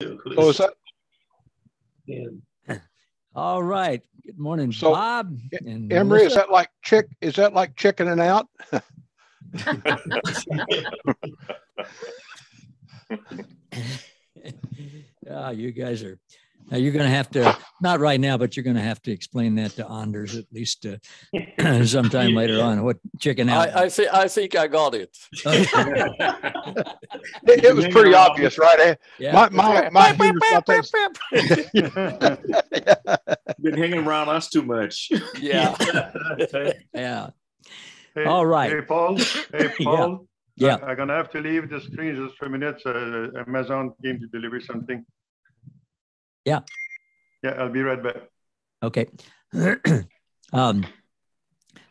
So is that All right. Good morning, So, Bob. and Emery? Is that like chick? Is that like chickening out? Ah, you guys are. Now you're going to have to, not right now, but you're going to have to explain that to Anders at least uh, sometime later on. What chicken out? I, I think I think I got it. It, it was pretty obvious, right? Eh? yeah. My my my heater thought that- Been hanging around us too much. Yeah. yeah. Hey, All right. Hey, Paul. Hey, Yeah. Paul. Yeah. I- I'm gonna have to leave the screen just for a minute. Uh, Amazon came to deliver something. Yeah. Yeah, I'll be right back. Okay. um,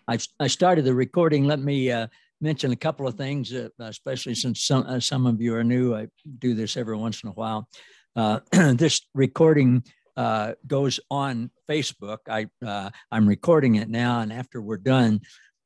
I, I started the recording. Let me uh, mention a couple of things, uh, especially since some, uh, some of you are new. I do this every once in a while. Uh, this recording uh, goes on Facebook. I, uh, I'm recording it now, and after we're done,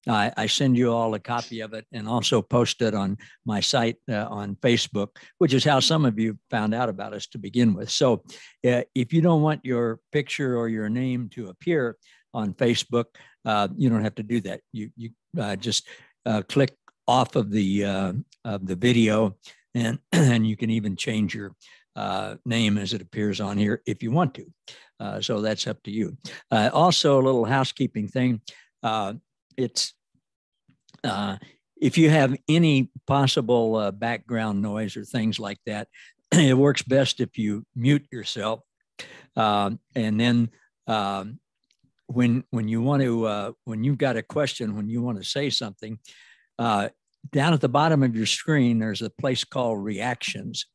I, I send you all a copy of it and also post it on my site uh, on Facebook, which is how some of you found out about us to begin with. So uh, if you don't want your picture or your name to appear on Facebook, uh, you don't have to do that. You you uh, just uh, click off of the uh, of the video, and and you can even change your name as it appears on here if you want to. So that's up to you. Also, a little housekeeping thing. Uh, it's uh, if you have any possible uh, background noise or things like that, it works best if you mute yourself. Um, and then um, when when you want to uh, when you've got a question, when you want to say something, uh, down at the bottom of your screen, there's a place called reactions,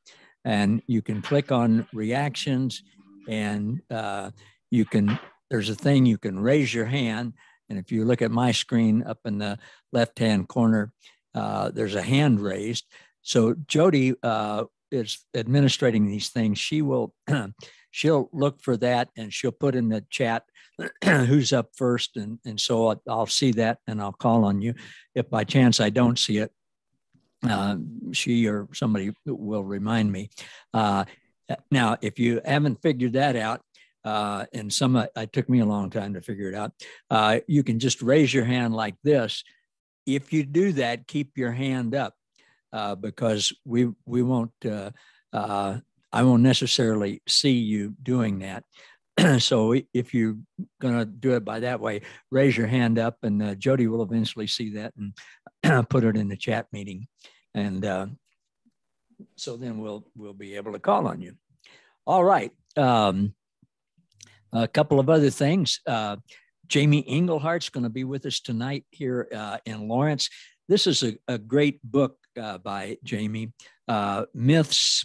and you can click on reactions, and uh, you can there's a thing you can raise your hand, and if you look at my screen up in the left hand corner, uh, there's a hand raised. So Jody uh, is administrating these things. She will she'll look for that and she'll put in the chat who's up first and and so I'll, I'll see that and I'll call on you if by chance I don't see it uh, she or somebody will remind me uh, now if you haven't figured that out uh, and some it took me a long time to figure it out uh, you can just raise your hand like this if you do that keep your hand up uh, because we we won't uh, uh, I won't necessarily see you doing that. so if you're going to do it by that way, raise your hand up, and uh, Jody will eventually see that and put it in the chat meeting, and uh, so then we'll we'll be able to call on you. All right. Um, a couple of other things. Uh, Jamie Englehart's going to be with us tonight here uh, in Lawrence. This is a, a great book uh, by Jamie, uh, Myths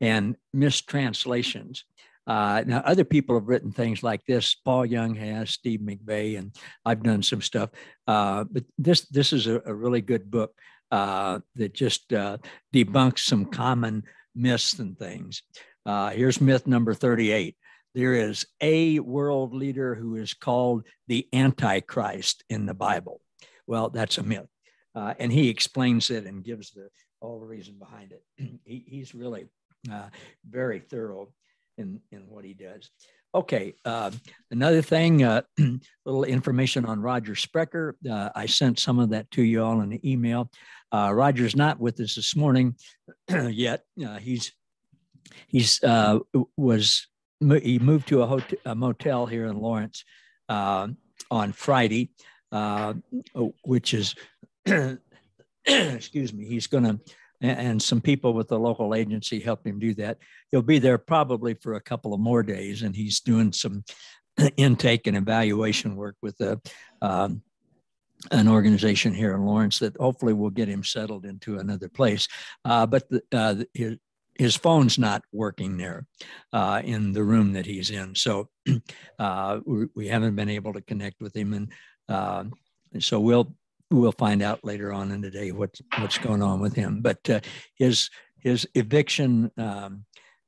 and Mistranslations. Uh, now, other people have written things like this. Paul Young has, Steve McVey, and I've done some stuff. Uh, but this this is a, a really good book that just debunks some common myths and things. Here's myth number 38. There is a world leader who is called the Antichrist in the Bible. Well, that's a myth. Uh, and he explains it and gives the all the reason behind it. he, he's really uh, very thorough in, in what he does. Okay, uh, another thing, uh, little information on Roger Sprecher. Uh, I sent some of that to you all in the email. Uh, Roger's not with us this morning yet. Uh, he's he's uh, was he moved to a, hotel, a motel here in Lawrence on Friday, which is excuse me. He's going to and some people with the local agency helped him do that. He'll be there probably for a couple of more days, and he's doing some intake and evaluation work with a, um, an organization here in Lawrence that hopefully will get him settled into another place. Uh, but the, uh, his phone's not working there uh, in the room that he's in, so uh, we, we, haven't been able to connect with him, and, uh, so we'll we'll find out later on in the day what's what's going on with him. But uh, his his eviction um,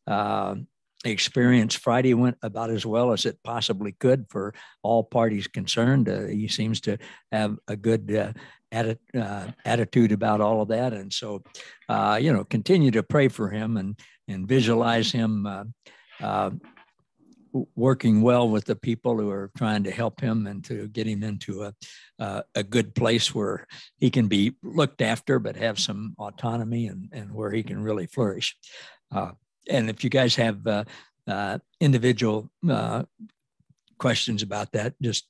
uh, experience Friday went about as well as it possibly could for all parties concerned. Uh, he seems to have a good uh, atti- uh, attitude about all of that. And so, uh, you know, continue to pray for him and and visualize him uh, uh, working well with the people who are trying to help him and to get him into a uh, a good place where he can be looked after, but have some autonomy and and where he can really flourish. Uh, and if you guys have uh, uh, individual questions about that, just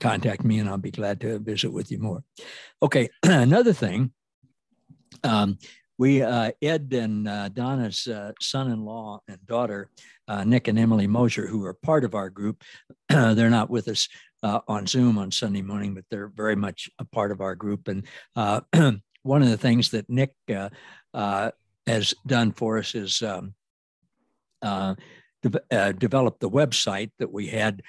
contact me and I'll be glad to visit with you more. Okay, another thing. Um, we uh, Ed and uh, Donna's uh, son-in-law and daughter, uh, Nick and Emily Mosier, who are part of our group. they're not with us uh, on Zoom on Sunday morning, but they're very much a part of our group. And uh, one of the things that Nick has done for us is um, de- develop the website that we had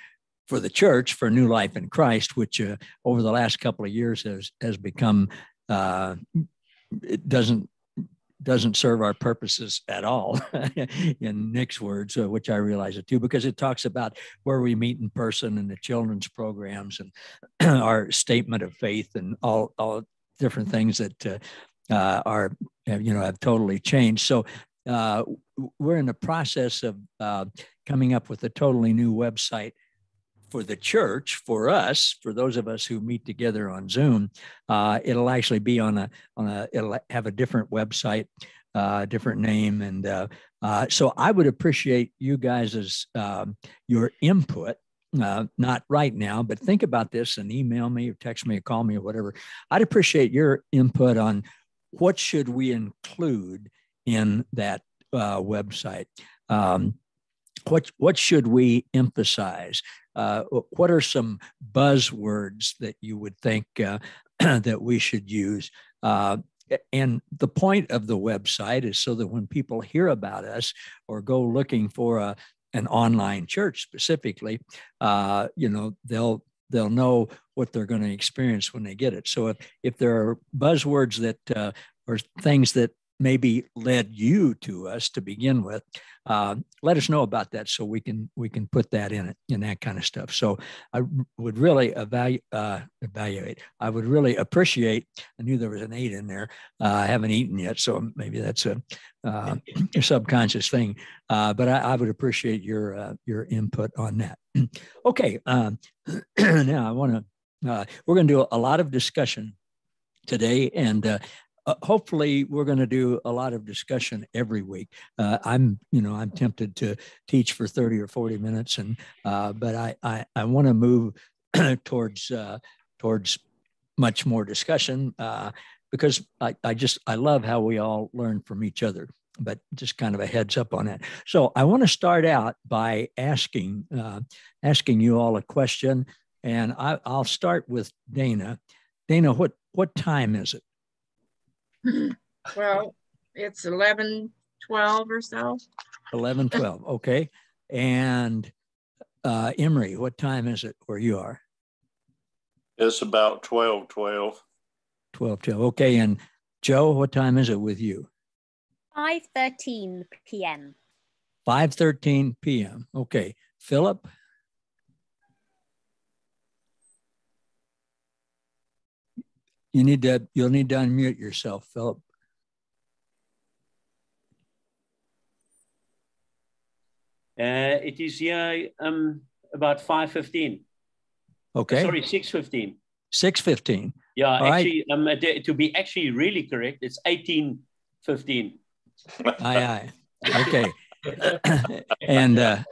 for the church for New Life in Christ, which over the last couple of years has has become it doesn't doesn't serve our purposes at all, in Nick's words, uh, which I realize it too, because it talks about where we meet in person and the children's programs and our statement of faith and all, all different things that uh, uh, are, you know, have totally changed. So uh, we're in the process of uh, coming up with a totally new website for the church, for us, for those of us who meet together on Zoom, uh, it'll actually be on a on a it'll have a different website, uh, different name, and uh, uh so I would appreciate you guys' um, your input. Uh, not right now, but think about this and email me or text me or call me or whatever. I'd appreciate your input on what should we include in that uh, website. Um, what what should we emphasize? Uh, what are some buzzwords that you would think uh, that we should use? Uh, and the point of the website is so that when people hear about us or go looking for a, an online church specifically, uh, you know, they'll they'll know what they're going to experience when they get it. So if if there are buzzwords that uh, or things that maybe led you to us to begin with uh, let us know about that so we can we can put that in it and that kind of stuff. So i would really evaluate uh, evaluate. I would really appreciate i knew there was an eight in there. Uh, i haven't eaten yet so maybe that's a, uh, a subconscious thing. Uh, but I, I, would appreciate your uh, your input on that. Okay um, now i want to we're going to do a lot of discussion today and uh, hopefully we're going to do a lot of discussion every week. Uh, i'm you know i'm tempted to teach for 30 or 40 minutes and uh, but i i, I want to move towards uh, towards much more discussion uh, because I, I just i love how we all learn from each other but just kind of a heads up on that. So i want to start out by asking uh, asking you all a question and I, i'll start with dana. Dana what what time is it well, it's 11, 12 or so. 11, 12. Okay. And uh, Emery, what time is it where you are? It's about 12, 12. 12, 12. Okay. And Joe, what time is it with you? 5.13 p.m. 5.13 p.m. Okay. Philip? You need to, you'll need to unmute yourself, Philip. Uh, it is here um, about 5.15. Okay. Sorry, 6.15. 6.15. Yeah, All actually, right. um, to be actually really correct, it's 18.15. aye, aye. Okay. and uh,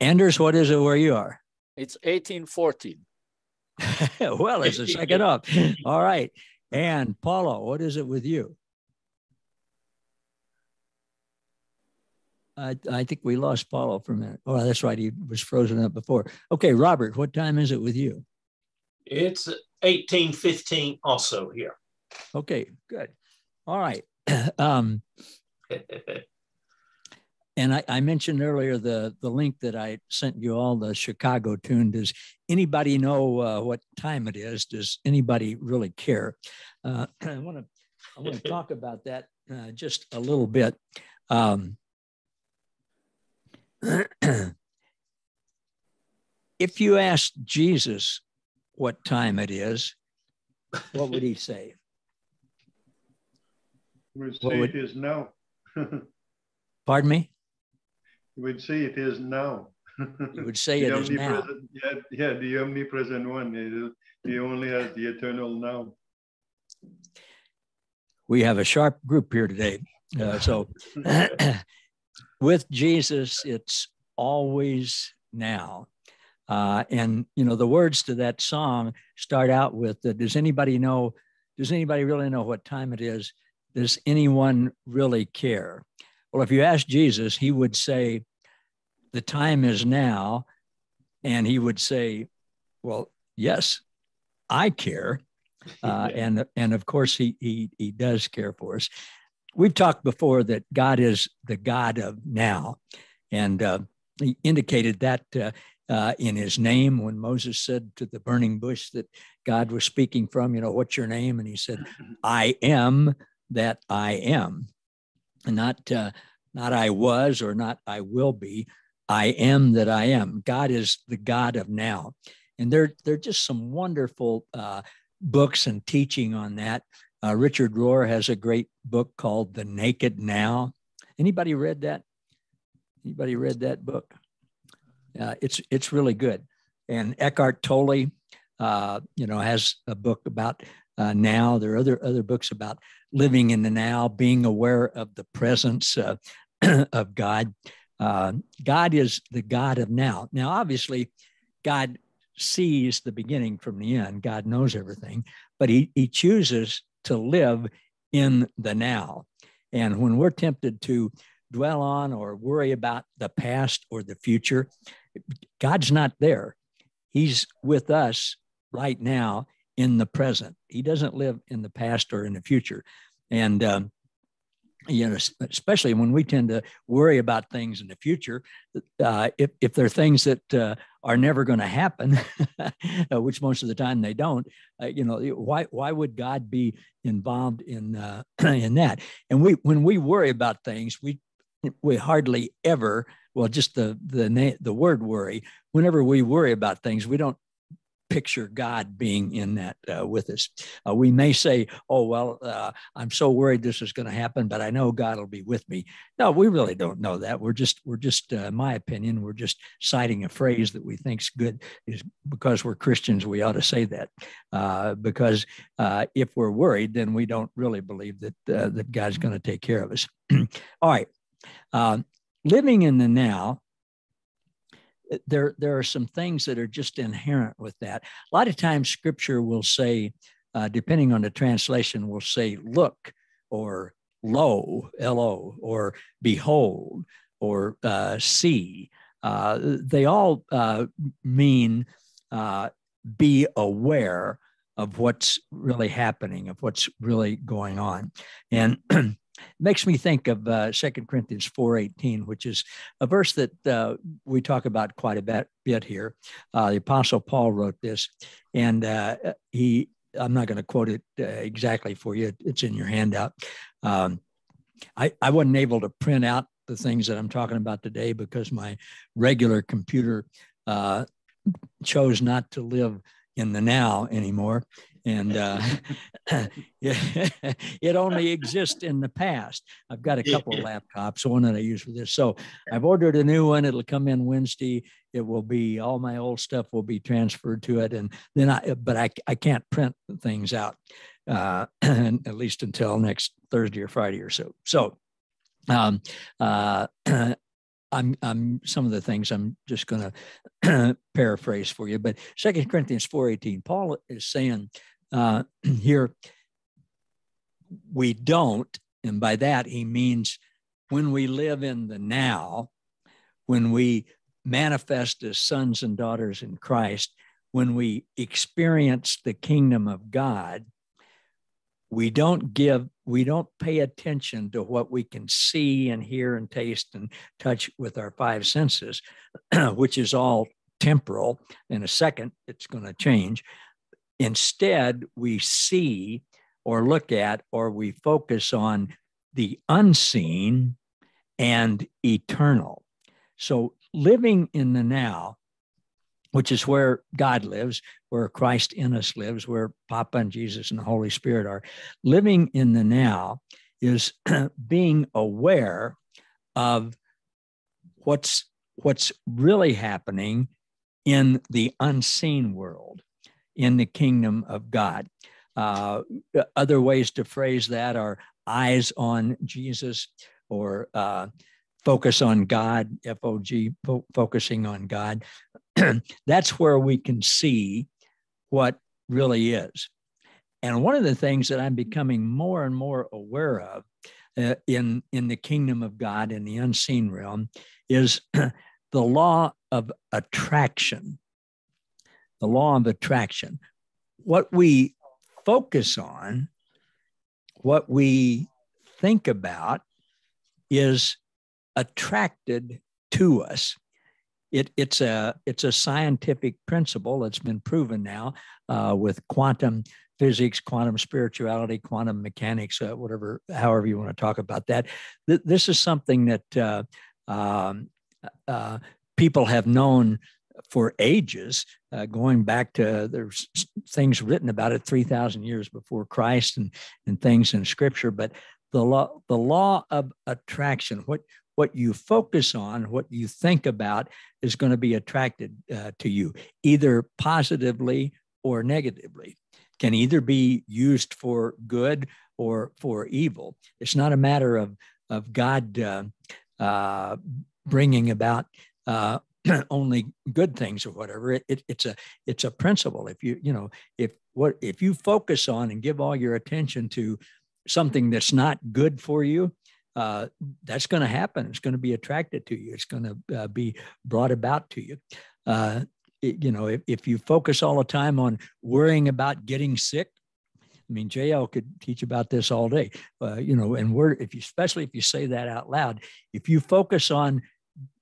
Anders, what is it where you are? It's 1814. well, it's a second up. All right. And Paulo, what is it with you? I, I think we lost Paulo for a minute. Oh, that's right. He was frozen up before. Okay, Robert, what time is it with you? It's 1815 also here. Okay, good. All right. um, and I, I, mentioned earlier the the link that I sent you all the Chicago tune. Does anybody know uh, what time it is? Does anybody really care? Uh, I want to I want to talk about that uh, just a little bit. Um, if you ask Jesus what time it is, what would he say? We'd What say would- it is now. Pardon me? We'd say it is now. He would say it is now. Yeah, yeah, the omnipresent one. He- He only has the eternal now. We have a sharp group here today. Uh, so with Jesus, it's always now. Uh, and you know the words to that song start out with uh, does anybody know does anybody really know what time it is does anyone really care well if you ask jesus he would say the time is now and he would say well yes i care uh, and and of course he, he he does care for us we've talked before that god is the god of now and uh, he indicated that uh, uh, in his name when Moses said to the burning bush that God was speaking from, you know, what's your name? And he said, I am that I am. Not, uh, not I was or not I will be. I am that I am. God is the God of now. And there, there are just some wonderful uh, books and teaching on that. Uh, Richard Rohr has a great book called The Naked Now. Anybody read that? Anybody read that book? Uh, it's it's really good. And Eckhart Tolle, uh, you know, has a book about uh, now. There are other other books about living in the now, being aware of the presence uh, of God. Uh, God is the God of now. Now, obviously, God sees the beginning from the end. God knows everything, but he, he chooses to live in the now. And when we're tempted to dwell on or worry about the past or the future, God's not there. He's with us right now in the present. He doesn't live in the past or in the future. And, um, you know, especially when we tend to worry about things in the future, uh, if, if they're things that uh, are never going to happen, which most of the time they don't, uh, you know, why why would God be involved in uh, in that? And we when we worry about things, we we hardly ever well just the the the word worry whenever we worry about things we don't picture god being in that uh, with us. Uh, we may say oh well uh, i'm so worried this is going to happen but i know god will be with me. No we really don't know that. We're just we're just uh, my opinion we're just citing a phrase that we think's good is because we're christians we ought to say that. Uh, because uh, if we're worried then we don't really believe that that god's going to take care of us. All right. Um, living in the now, there, there are some things that are just inherent with that. A lot of times, scripture will say, uh, depending on the translation, will say, look, or lo, L-O, or behold, or uh, see. Uh, they all uh, mean uh, be aware of what's really happening, of what's really going on. And makes me think of uh, 2 Corinthians 4.18, which is a verse that uh, we talk about quite a bit, bit here. Uh, the Apostle Paul wrote this, and uh, he, I'm not going to quote it uh, exactly for you. It's in your handout. Um, I, I wasn't able to print out the things that I'm talking about today because my regular computer uh, chose not to live in the now anymore and uh, it only exists in the past. I've got a couple of laptops, one that I use for this. So I've ordered a new one. It'll come in Wednesday. It will be all my old stuff will be transferred to it, and then I. But I I can't print things out uh, at least until next Thursday or Friday or so. So. Um, uh, I'm, I'm some of the things I'm just going to paraphrase for you, but Second Corinthians 4:18, Paul is saying uh, here, we don't, and by that he means when we live in the now, when we manifest as sons and daughters in Christ, when we experience the kingdom of God, we don't give, we don't pay attention to what we can see and hear and taste and touch with our five senses, which is all temporal. In a second, it's going to change. Instead, we see or look at or we focus on the unseen and eternal. So, living in the now, which is where God lives, where Christ in us lives, where Papa and Jesus and the Holy Spirit are. Living in the now is being aware of what's what's really happening in the unseen world, in the kingdom of God. Uh, other ways to phrase that are eyes on Jesus or uh, focus on God, F O G, focusing on God. That's where we can see what really is. And one of the things that I'm becoming more and more aware of uh, in, in the kingdom of God in the unseen realm is the law of attraction. The law of attraction. What we focus on, what we think about, is attracted to us. It, it's a it's a scientific principle that's been proven now uh, with quantum physics, quantum spirituality, quantum mechanics, uh, whatever, however you want to talk about that. Th- this is something that uh, um, uh, people have known for ages, uh, going back to there's things written about it 3,000 years before Christ and, and things in scripture. But the law, the law of attraction, what, what you focus on, what you think about is going to be attracted uh, to you, either positively or negatively. Can either be used for good or for evil. It's not a matter of, of God uh, uh, bringing about uh, only good things or whatever. It, it, it's a it's a principle. If you you know if what if you focus on and give all your attention to something that's not good for you, uh, that's going to happen. It's going to be attracted to you. It's going to uh, be brought about to you. Uh, it, you know, if, if you focus all the time on worrying about getting sick, I mean, JL could teach about this all day. Uh, you know, and we're if you, especially if you say that out loud, if you focus on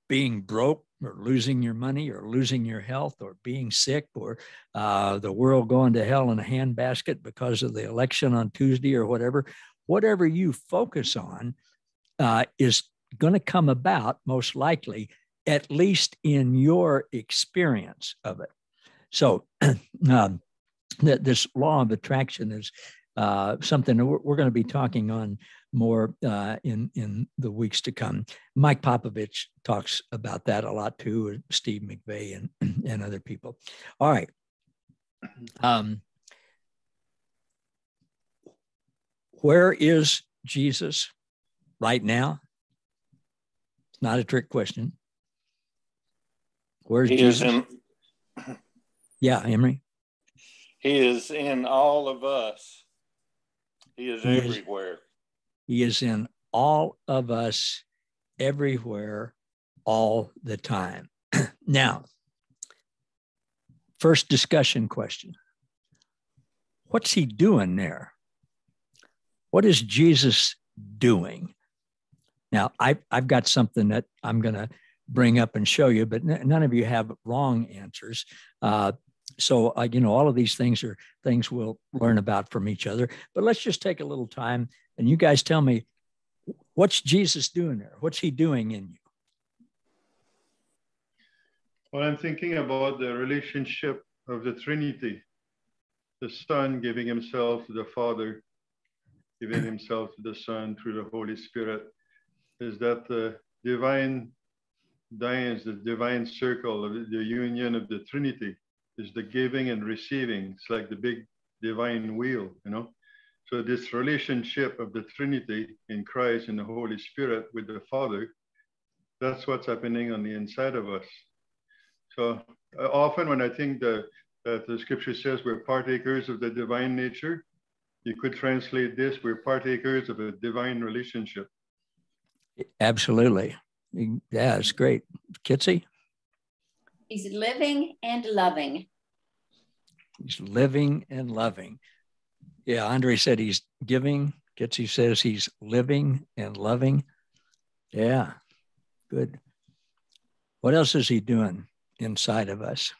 being broke or losing your money or losing your health or being sick or uh, the world going to hell in a handbasket because of the election on Tuesday or whatever, whatever you focus on uh, is going to come about most likely, at least in your experience of it. So, um, th- this law of attraction is uh, something we're, we're going to be talking on more uh, in in the weeks to come. Mike Popovich talks about that a lot too. Steve McVey and and other people. All right. Um, where is Jesus right now? It's not a trick question. Where's He Jesus? is in, yeah, Emery. he is in all of us. He is He is- everywhere. He is in all of us, everywhere, all the time. now, first discussion question What's he doing there? What is Jesus doing? Now, I, I've got something that I'm going to bring up and show you, but n- none of you have wrong answers. Uh, so, uh, you know, all of these things are things we'll learn about from each other. But let's just take a little time and you guys tell me what's Jesus doing there? What's he doing in you? Well, I'm thinking about the relationship of the Trinity, the Son giving himself to the Father, giving himself to the Son through the Holy Spirit. Is that the divine dance, the divine circle of the union of the Trinity is the giving and receiving. It's like the big divine wheel, you know. So this relationship of the Trinity in Christ and the Holy Spirit with the Father, that's what's happening on the inside of us. So uh, often when I think that, that the scripture says we're partakers of the divine nature, you could translate this, we're partakers of a divine relationship. Absolutely. Yeah, it's great. Kitsy, He's living and loving. he's living and loving. Yeah, Andre said he's giving. Kitsy says he's living and loving. Yeah, good. What else is he doing inside of us?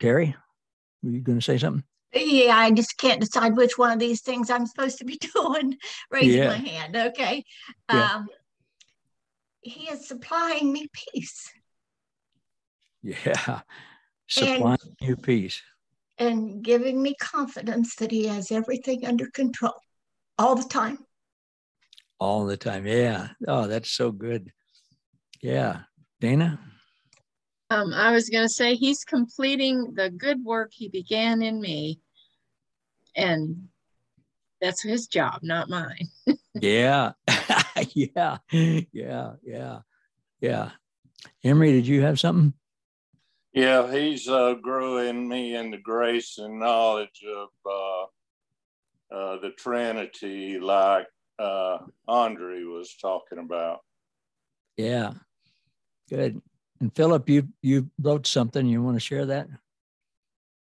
Terry, were you going to say something? Yeah, I just can't decide which one of these things I'm supposed to be doing. Raising Yeah. my hand. Okay. Yeah. Um, He is supplying me peace Yeah. Supplying you peace. and giving me confidence that He has everything under control all the time. all the time. Yeah. Oh, that's so good. Yeah. Dana? Um, I was gonna say he's completing the good work he began in me. And that's his job, not mine. Yeah. yeah. Yeah. Yeah. Yeah. Emery, did you have something? Yeah, he's uh, growing me in the grace and knowledge of uh, uh, the Trinity, like uh, Andre was talking about. Yeah. Good. And Philip, you you wrote something. You want to share that?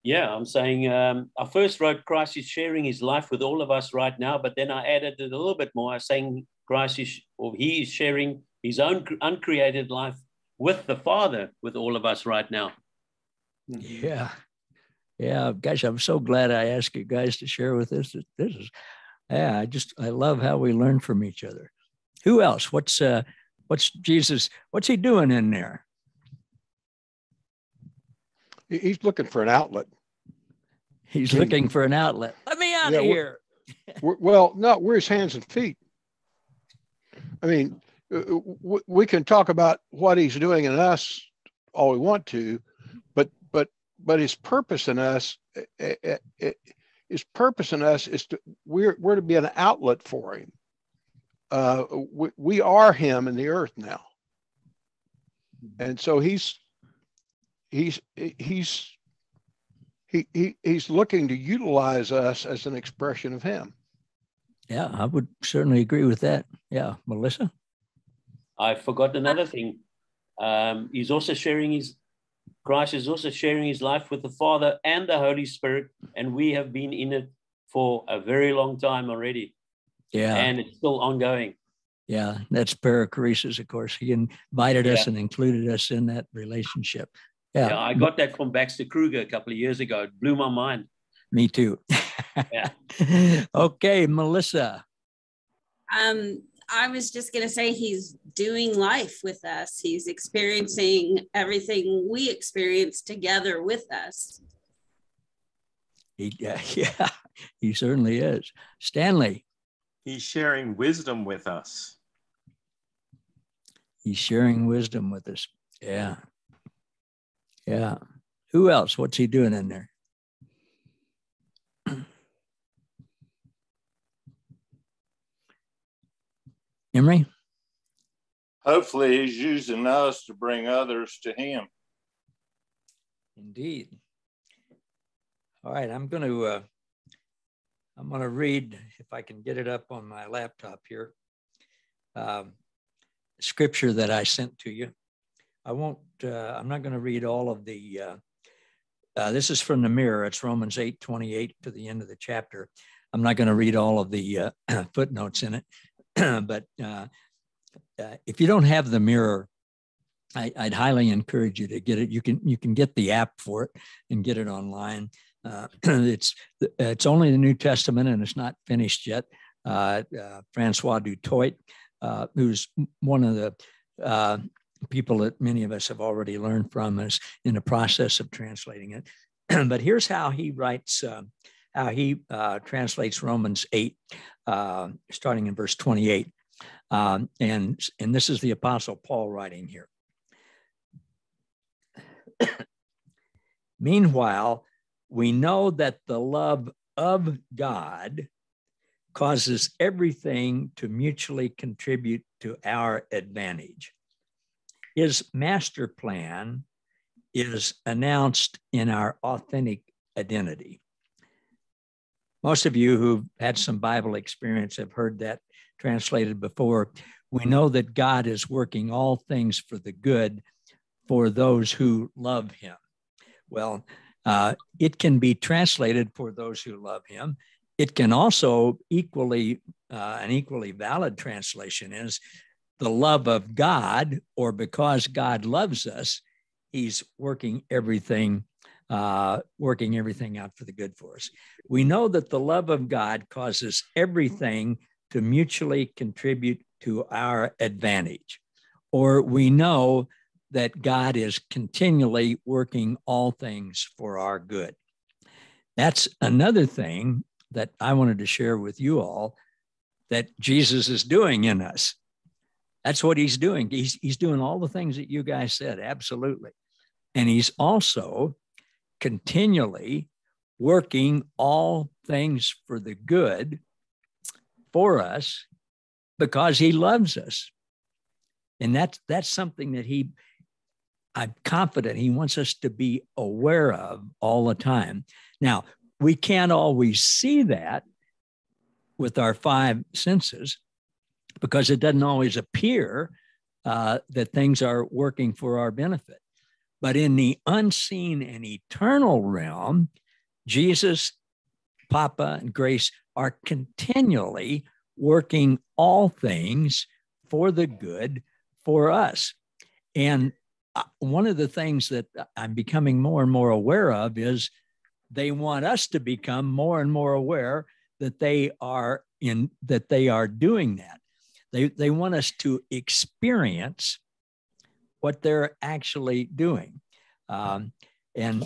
Yeah, I'm saying um, I first wrote Christ is sharing his life with all of us right now, but then I added it a little bit more. I was saying Christ is, or he is sharing his own uncreated life with the Father with all of us right now. Yeah. Yeah. Gosh, I'm so glad I asked you guys to share with us. This is, yeah, I just, I love how we learn from each other. Who else? What's, uh, what's Jesus, what's he doing in there? He- He's looking for an outlet. He's Hmm. looking for an outlet. Let me out Yeah, of we're- here. We're- Well, no, we're his hands and feet. I mean, uh, uh, we can talk about what he's doing in us all we want to, but but but his purpose in us, uh, uh, uh, his purpose in us is to we're we're to be an outlet for him. Uh, we, we are him in the earth now, and so he's he's he's he, he he's looking to utilize us as an expression of him. Yeah, I would certainly agree with that. Yeah. Melissa? I forgot another thing. Um, he's also sharing his Christ is also sharing his life with the Father and the Holy Spirit, and we have been in it for a very long time already, Yeah. and it's still ongoing. Yeah, that's perichoresis, of course. He invited us and included us in that relationship. Yeah. Yeah, I got that from Baxter Kruger a couple of years ago. It blew my mind. me too. Yeah. okay, Melissa. Um, I was just going to say he's doing life with us. He's experiencing everything we experience together with us. He, yeah, yeah, he certainly is. Stanley, He's sharing wisdom with us. he's sharing wisdom with us. Yeah. Yeah. Who else? What's he doing in there? Emery? Hopefully, he's using us to bring others to him. Indeed. All right, I'm going to uh, I'm going to read if I can get it up on my laptop here. Um, scripture that I sent to you. I won't. Uh, I'm not going to read all of the. Uh, uh, this is from the mirror. It's Romans 8, 28 to the end of the chapter. I'm not going to read all of the uh, footnotes in it, but uh, if you don't have the mirror, I, would highly encourage you to get it. You can you can get the app for it and get it online. It's it's only the New Testament and it's not finished yet. Francois du Toit, uh, who's one of the people that many of us have already learned from, is in the process of translating it. but here's how he writes. Uh, how he translates Romans 8, starting in verse 28. Um, and, and this is the Apostle Paul writing here. Meanwhile, we know that the love of God causes everything to mutually contribute to our advantage. His master plan is announced in our authentic identity. Most of you who've had some Bible experience have heard that translated before. We know that God is working all things for the good for those who love him. Well, uh, it can be translated for those who love him. It can also equally, uh, an equally valid translation is the love of God, or because God loves us, he's working everything, uh, working everything out for the good for us. We know that the love of God causes everything to mutually contribute to our advantage or we know that God is continually working all things for our good. That's another thing that I wanted to share with you all that Jesus is doing in us. That's what he's doing. He's, he's doing all the things that you guys said, absolutely. And he's also continually working all things for the good for us because he loves us. And that's that's something that he I'm confident he wants us to be aware of all the time. Now, we can't always see that with our five senses because it doesn't always appear uh, that things are working for our benefit. But in the unseen and eternal realm, Jesus, Papa, and Grace are continually working all things for the good for us. And uh, one of the things that I'm becoming more and more aware of is they want us to become more and more aware that they are in that they are doing that. They, they want us to experience what they're actually doing. Um, and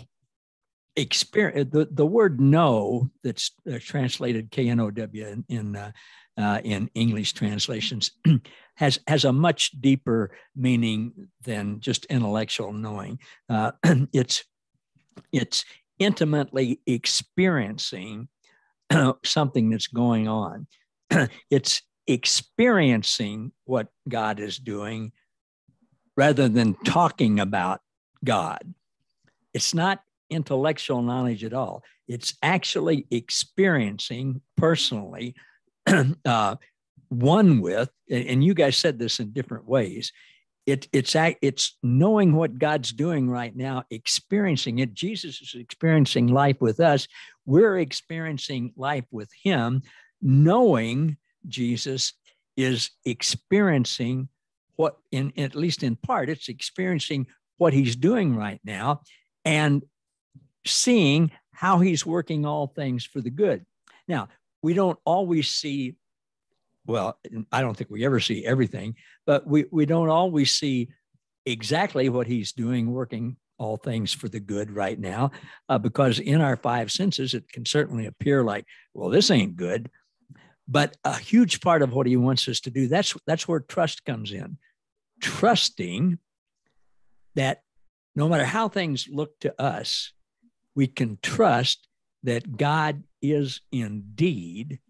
experience the, the word know that's uh, translated k-n-o-w in in, uh, uh, in english translations has has a much deeper meaning than just intellectual knowing uh, it's it's intimately experiencing something that's going on it's experiencing what god is doing rather than talking about god it's not intellectual knowledge at all. It's actually experiencing personally, uh, one with, and you guys said this in different ways. It, it's it's knowing what God's doing right now, experiencing it. Jesus is experiencing life with us. We're experiencing life with Him, knowing Jesus is experiencing what, in at least in part, it's experiencing what He's doing right now, and seeing how he's working all things for the good. Now, we don't always see, well, I don't think we ever see everything, but we, we don't always see exactly what he's doing, working all things for the good right now, uh, because in our five senses, it can certainly appear like, well, this ain't good. But a huge part of what he wants us to do, that's, that's where trust comes in. Trusting that no matter how things look to us, we can trust that God is indeed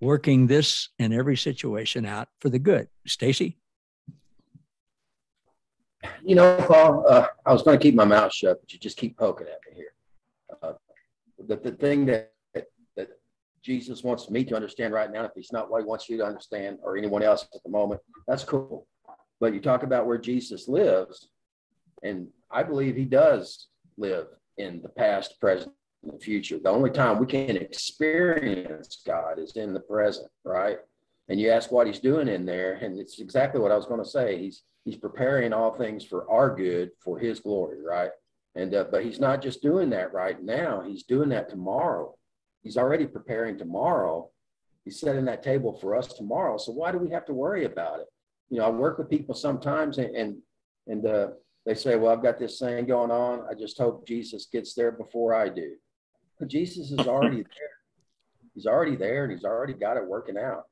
working this and every situation out for the good. Stacy? You know, Paul, uh, I was going to keep my mouth shut, but you just keep poking at me here. Uh, the, the thing that, that Jesus wants me to understand right now, if he's not what he wants you to understand or anyone else at the moment, that's cool. But you talk about where Jesus lives, and I believe he does live in the past, present, and the future. The only time we can experience God is in the present, right? And you ask what he's doing in there, and it's exactly what I was going to say. He's he's preparing all things for our good, for his glory, right? And uh, but he's not just doing that right now. He's doing that tomorrow. He's already preparing tomorrow. He's setting that table for us tomorrow. So why do we have to worry about it? You know, I work with people sometimes, and and, and uh, they say, well, I've got this thing going on. I just hope Jesus gets there before I do. But Jesus is already there. He's already there and he's already got it working out.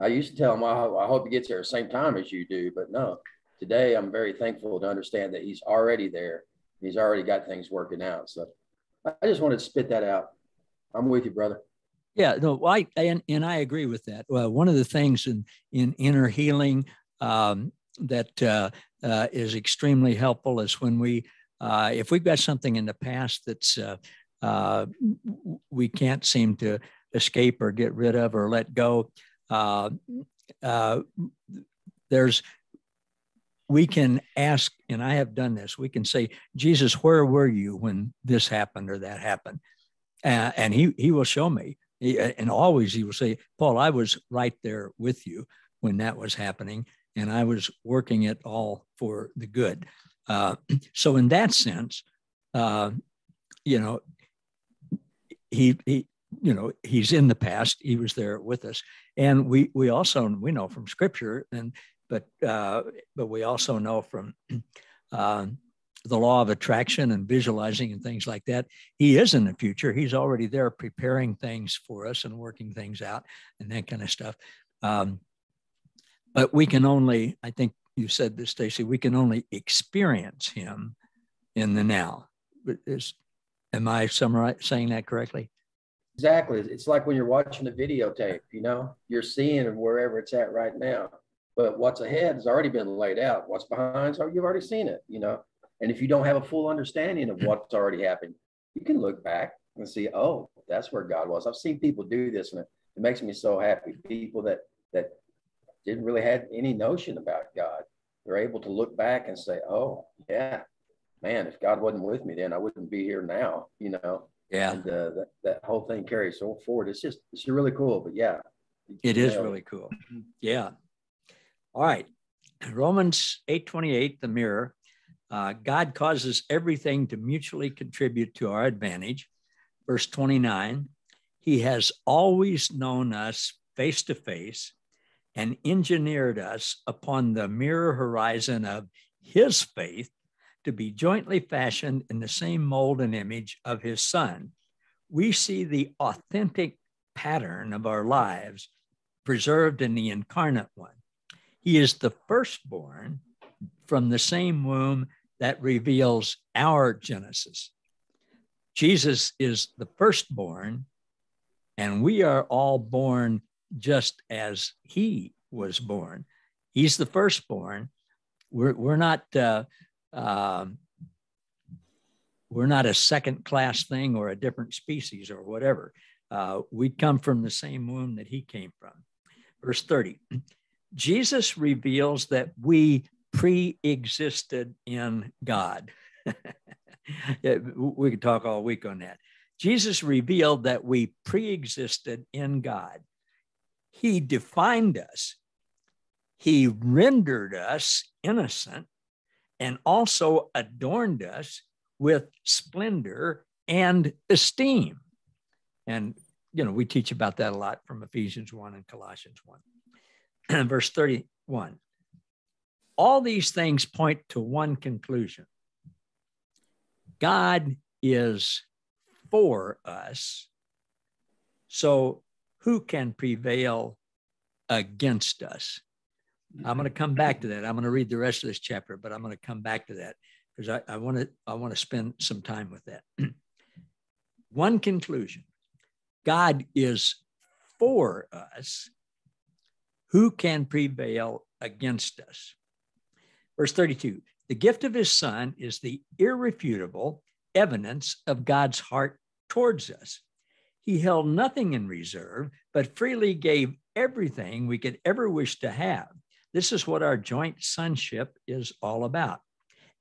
I used to tell him, well, I hope he gets there at the same time as you do. But no, today I'm very thankful to understand that he's already there. He's already got things working out. So I just wanted to spit that out. I'm with you, brother. Yeah, no, I and, and I agree with that. Well, one of the things in in inner healing um, that uh, uh, is extremely helpful is when we, uh, if we've got something in the past that's uh, uh, we can't seem to escape or get rid of or let go, uh, there's we can ask, and I have done this. We can say, Jesus, where were you when this happened or that happened? And he he will show me. He, and always he will say, Paul, I was right there with you when that was happening and I was working it all for the good. Uh, so in that sense, uh, you know, he he you know he's in the past. He was there with us, and we we also we know from Scripture and but uh, but we also know from uh, the law of attraction and visualizing and things like that. He is in the future. He's already there preparing things for us and working things out and that kind of stuff. Um, but we can only, I think you said this, Stacy, we can only experience him in the now. Is, am I summarizing saying that correctly? Exactly. It's like when you're watching a videotape, you know, you're seeing wherever it's at right now. But what's ahead has already been laid out. What's behind, so you've already seen it, you know. And if you don't have a full understanding of what's already happened, you can look back and see, oh, that's where God was. I've seen people do this, and it, it makes me so happy. People that that didn't really have any notion about God, they're able to look back and say, oh, yeah, man, if God wasn't with me, then I wouldn't be here now, you know. Yeah. And uh, that, that whole thing carries so forward. It's just, it's really cool. But yeah. It is know. really cool. Yeah. All right. Romans 8:28, the mirror. Uh, God causes everything to mutually contribute to our advantage. Verse 29, He has always known us face to face and engineered us upon the mirror horizon of His faith to be jointly fashioned in the same mold and image of His Son. We see the authentic pattern of our lives preserved in the incarnate one. He is the firstborn from the same womb that reveals our Genesis. Jesus is the firstborn, and we are all born just as he was born. He's the firstborn. We're, we're not uh, uh, we're not a second class thing or a different species or whatever. Uh, we come from the same womb that he came from. Verse 30 Jesus reveals that we pre existed in God. we could talk all week on that. Jesus revealed that we pre existed in God. He defined us, He rendered us innocent, and also adorned us with splendor and esteem. And, you know, we teach about that a lot from Ephesians 1 and Colossians 1. Verse 31 all these things point to one conclusion God is for us. So who can prevail against us? I'm going to come back to that. I'm going to read the rest of this chapter, but I'm going to come back to that because I, I want to I want to spend some time with that. One conclusion: God is for us. Who can prevail against us? Verse 32 The gift of his son is the irrefutable evidence of God's heart towards us. He held nothing in reserve, but freely gave everything we could ever wish to have. This is what our joint sonship is all about.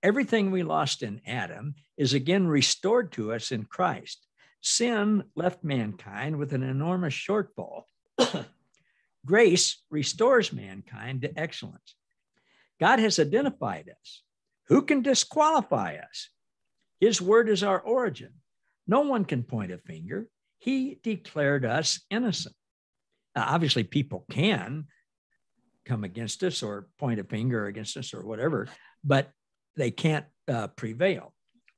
Everything we lost in Adam is again restored to us in Christ. Sin left mankind with an enormous shortfall. Grace restores mankind to excellence. God has identified us. Who can disqualify us? His word is our origin. No one can point a finger. He declared us innocent. Now, obviously, people can come against us or point a finger against us or whatever, but they can't uh, prevail.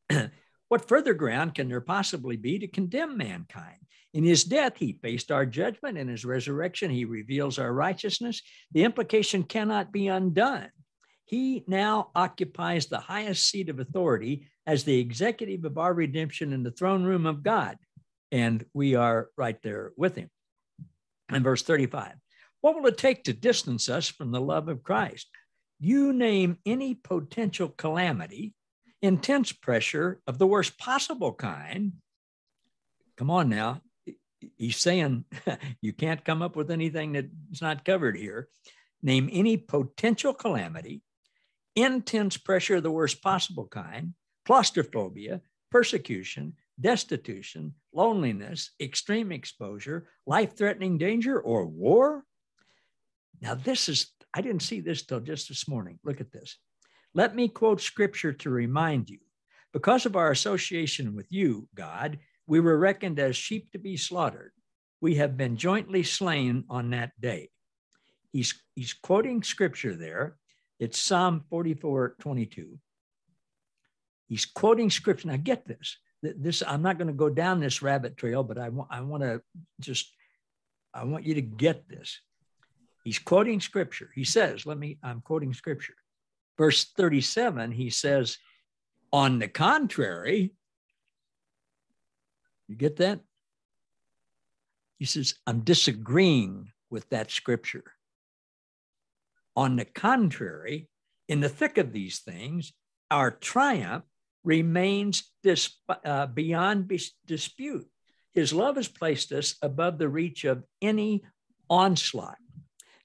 what further ground can there possibly be to condemn mankind? In his death, he faced our judgment. In his resurrection, he reveals our righteousness. The implication cannot be undone. He now occupies the highest seat of authority as the executive of our redemption in the throne room of God. And we are right there with him. And verse 35 What will it take to distance us from the love of Christ? You name any potential calamity, intense pressure of the worst possible kind. Come on now. He's saying you can't come up with anything that's not covered here. Name any potential calamity, intense pressure of the worst possible kind, claustrophobia, persecution, destitution, loneliness, extreme exposure, life threatening danger, or war? Now, this is, I didn't see this till just this morning. Look at this. Let me quote scripture to remind you. Because of our association with you, God, we were reckoned as sheep to be slaughtered. We have been jointly slain on that day. He's, he's quoting scripture there. It's Psalm 44 22. He's quoting scripture. Now, get this. This I'm not going to go down this rabbit trail, but I want I want to just I want you to get this. He's quoting scripture. He says, "Let me." I'm quoting scripture. Verse 37. He says, "On the contrary." You get that? He says, "I'm disagreeing with that scripture." On the contrary, in the thick of these things, our triumph remains uh, beyond dispute. His love has placed us above the reach of any onslaught.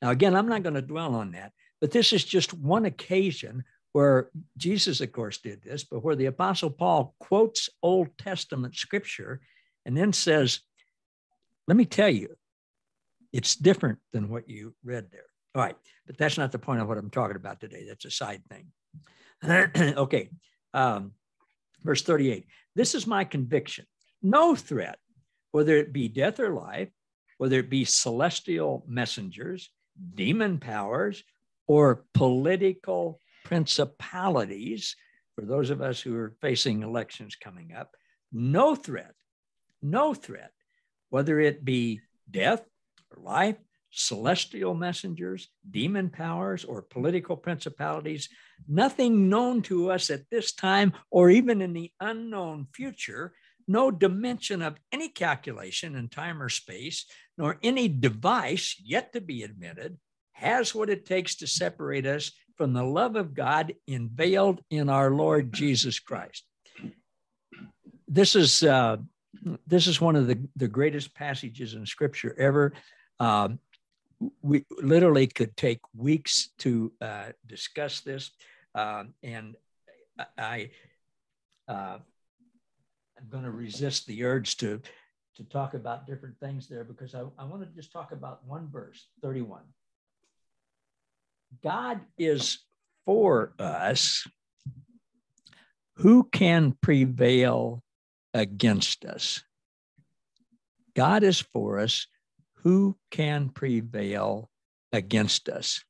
Now, again, I'm not going to dwell on that, but this is just one occasion where Jesus, of course, did this, but where the Apostle Paul quotes Old Testament scripture and then says, Let me tell you, it's different than what you read there. All right, but that's not the point of what I'm talking about today. That's a side thing. okay, um, verse 38 This is my conviction. No threat, whether it be death or life, whether it be celestial messengers, demon powers, or political principalities, for those of us who are facing elections coming up, no threat, no threat, whether it be death or life, celestial messengers, demon powers, or political principalities, nothing known to us at this time or even in the unknown future, no dimension of any calculation in time or space, nor any device yet to be admitted, has what it takes to separate us from the love of God unveiled in our Lord Jesus Christ. This is uh, this is one of the, the greatest passages in Scripture ever. Um, we literally could take weeks to uh, discuss this. Um, and I, uh, I'm going to resist the urge to, to talk about different things there because I, I want to just talk about one verse, 31. God is for us. Who can prevail against us? God is for us who can prevail against us?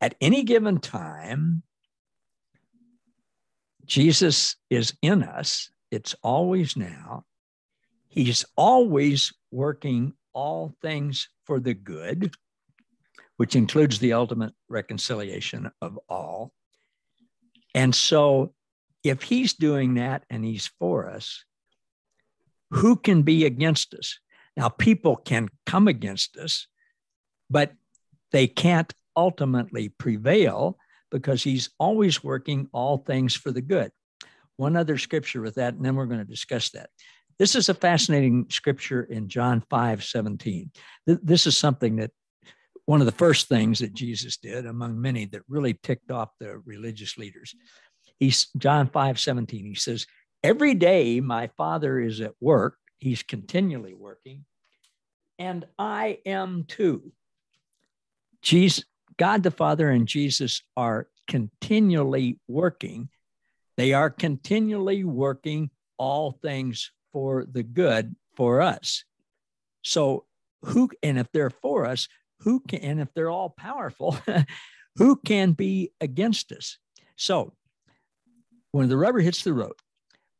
At any given time, Jesus is in us. It's always now. He's always working all things for the good, which includes the ultimate reconciliation of all. And so, if he's doing that and he's for us, who can be against us? Now, people can come against us, but they can't ultimately prevail because he's always working all things for the good. One other scripture with that, and then we're going to discuss that. This is a fascinating scripture in John 5 17. This is something that one of the first things that Jesus did among many that really ticked off the religious leaders. He's John 5 17. He says, Every day my Father is at work He's continually working. And I am too. Jesus, God the Father and Jesus are continually working. They are continually working all things for the good for us. So, who, and if they're for us, who can, and if they're all powerful, who can be against us? So, when the rubber hits the road,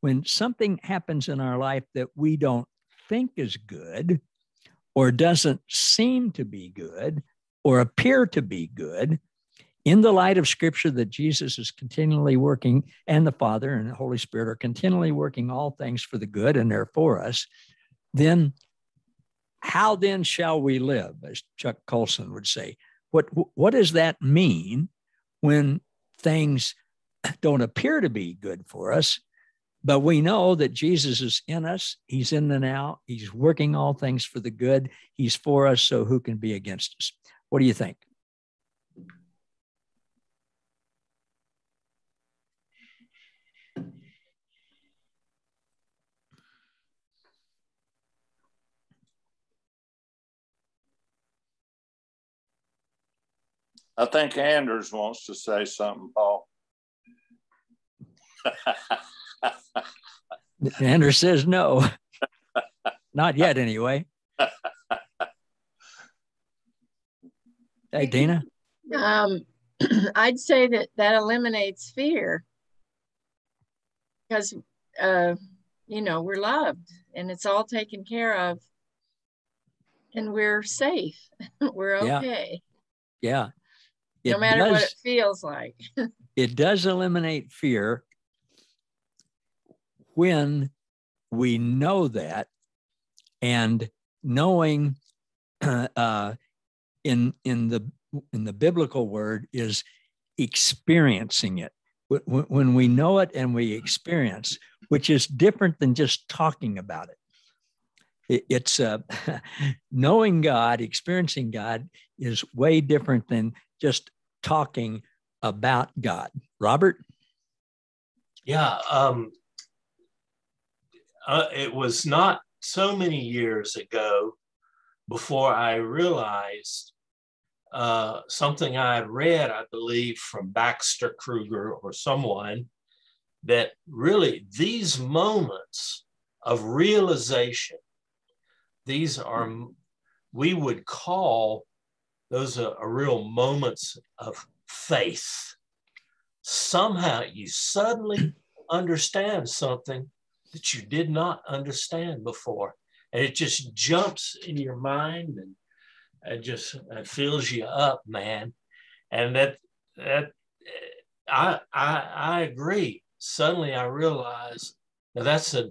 when something happens in our life that we don't think is good or doesn't seem to be good or appear to be good, in the light of scripture that Jesus is continually working and the Father and the Holy Spirit are continually working all things for the good and they're for us, then how then shall we live, as Chuck Colson would say? What, what does that mean when things don't appear to be good for us, but we know that Jesus is in us. He's in the now. He's working all things for the good. He's for us. So who can be against us? What do you think? I think Anders wants to say something, Paul. Anders says no. Not yet, anyway. Hey, Dina. Um, I'd say that that eliminates fear because, uh, you know, we're loved and it's all taken care of and we're safe. we're okay. Yeah. No It matter what it feels like. it does eliminate fear when we know that and knowing uh, in in the in the biblical word is experiencing it. Wh- wh- when we know it and we experience which is different than just talking about it. It- it's uh, knowing god experiencing god is way different than just talking about god. Robert? Yeah. Um, uh, it was not so many years ago before I realized uh, something I had read, I believe, from Baxter Kruger or someone, that really these moments of realization, these are, we would call those are, are real moments of faith. Somehow you suddenly understand something that you did not understand before. And it just jumps in your mind and it just it fills you up, man. And that that I I I agree. Suddenly I realized now that's a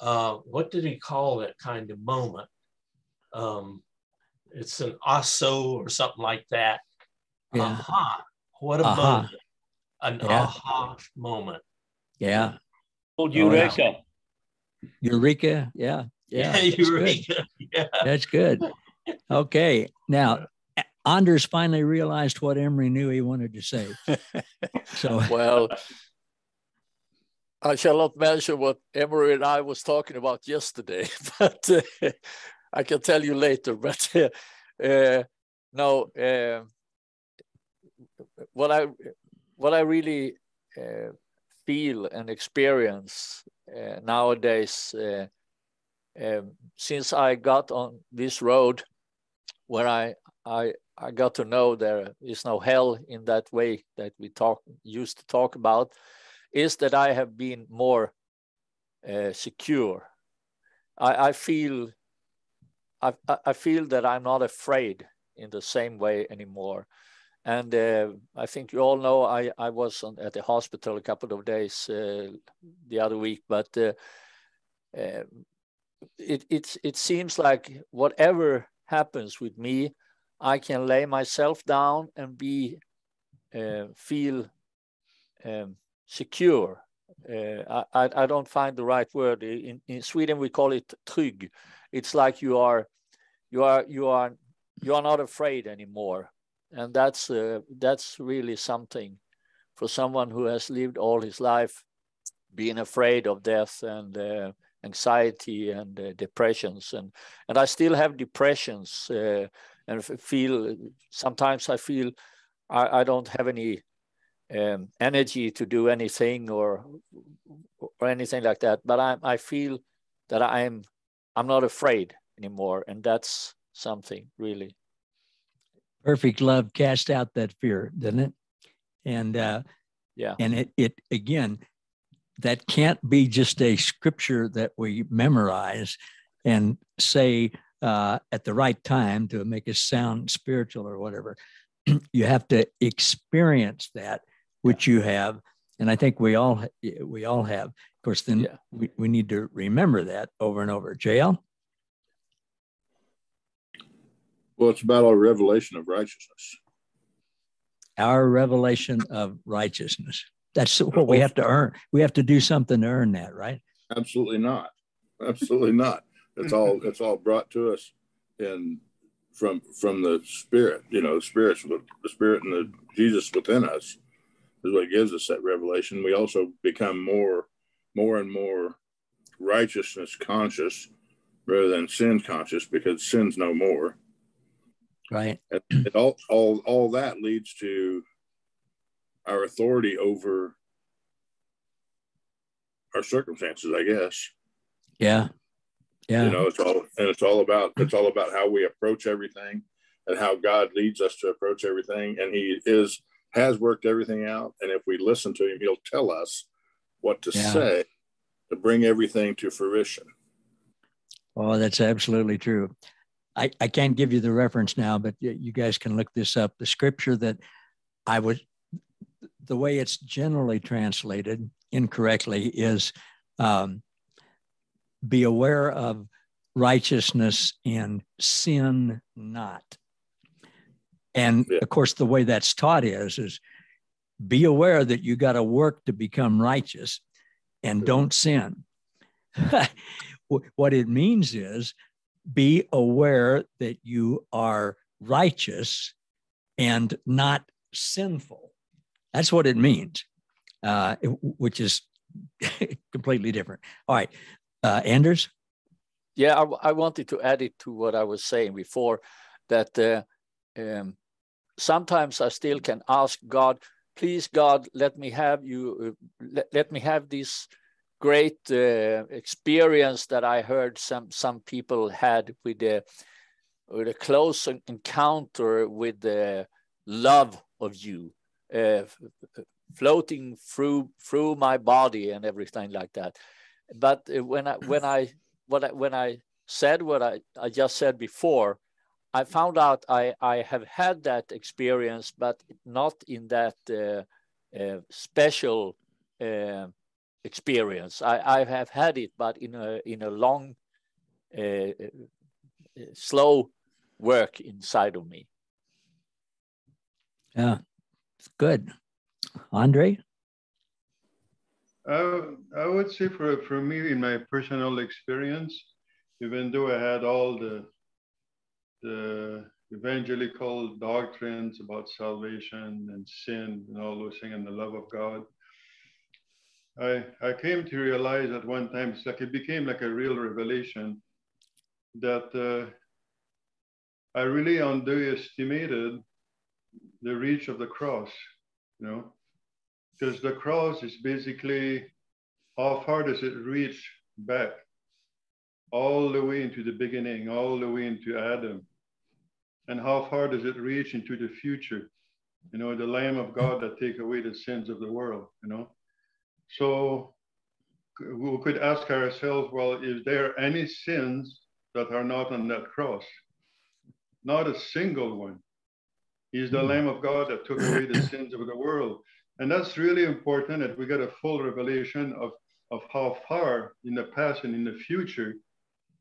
uh, what did he call that kind of moment? Um, it's an aso or something like that. Yeah. Aha! What a Aha. moment! An Yeah. aha moment. yeah Called Oh, yeah. Eureka. Eureka. Yeah. Yeah. Yeah, that's good. Yeah. That's good. Okay. Now, Anders finally realized what Emery knew he wanted to say. So, well, I shall not mention what Emery and I was talking about yesterday, but uh, I can tell you later. But uh, uh, no, uh, what I what I really uh, feel and experience nowadays, uh, um, since I got on this road, where I I I got to know there is no hell in that way that we talk used to talk about, is that I have been more uh, secure. I, I feel I- I feel that I'm not afraid in the same way anymore. And uh, I think you all know I, I was on, at the hospital a couple of days uh, the other week, but uh, uh, it, it, it seems like whatever happens with me, I can lay myself down and be uh, feel um, secure. Uh, I, I don't find the right word. In, in Sweden, we call it trygg. It's like you are, you are, you are, you are not afraid anymore, and that's uh, that's really something for someone who has lived all his life being afraid of death and uh, anxiety and uh, depressions, and and I still have depressions uh, and feel sometimes I feel I, I don't have any um, energy to do anything or or anything like that. But I I feel that I'm I'm not afraid anymore, and that's something really. Perfect love cast out that fear, doesn't it? And uh, Yeah. and it it again, that can't be just a scripture that we memorize and say uh, at the right time to make us sound spiritual or whatever. you have to experience that, which you have, and I think we all we all have. Of course, then we, we need to remember that over and over. JL. Well, it's about our revelation of righteousness. our revelation of righteousness. That's what we oh. have to earn. We have to do something to earn that, right? Absolutely not. Absolutely not. It's all it's all brought to us in from from the spirit. You know, the spirit's the spirit and the Jesus within us is what gives us that revelation. We also become more more and more righteousness conscious rather than sin conscious because sin's no more. Right. And it all, all all that leads to our authority over our circumstances, I guess. Yeah. Yeah. You know, it's all and it's all about it's all about how we approach everything and how God leads us to approach everything. And He is has worked everything out. And if we listen to Him, He'll tell us what to yeah. say to bring everything to fruition. Oh, that's absolutely true. I, I can't give you the reference now, but you guys can look this up. The scripture that I was, the way it's generally translated incorrectly is um, be aware of righteousness and sin not. And yeah. of course, the way that's taught is is be aware that you got to work to become righteous and don't sin. what it means is be aware that you are righteous and not sinful. That's what it means, uh, which is completely different. All right, uh, Anders? Yeah, I, I, wanted to add it to what I was saying before that uh, um, sometimes I still can ask God, please, God, let me have you, uh, let, let me have this great uh, experience that I heard some some people had with a with a close encounter with the love of you, uh, floating through through my body and everything like that. But uh, when I when I what I, when I said what I, I just said before, I found out I, I have had that experience, but not in that uh, uh, special uh, experience. I, I have had it, but in a in a long, uh, uh, slow work inside of me. Yeah, it's good, Andre. Uh, I would say for for me, in my personal experience, even though I had all the the evangelical doctrines about salvation and sin and all those things and the love of God, I, I came to realize at one time, it's like it became like a real revelation that uh, I really underestimated the reach of the cross, you know, because the cross is basically how far does it reach back? All the way into the beginning, all the way into Adam. And how far does it reach into the future? You know, the Lamb of God that take away the sins of the world, you know. So we could ask ourselves, well, is there any sins that are not on that cross? Not a single one. He's the Lamb of God that took away the sins of the world. And that's really important that we get a full revelation of, of how far in the past and in the future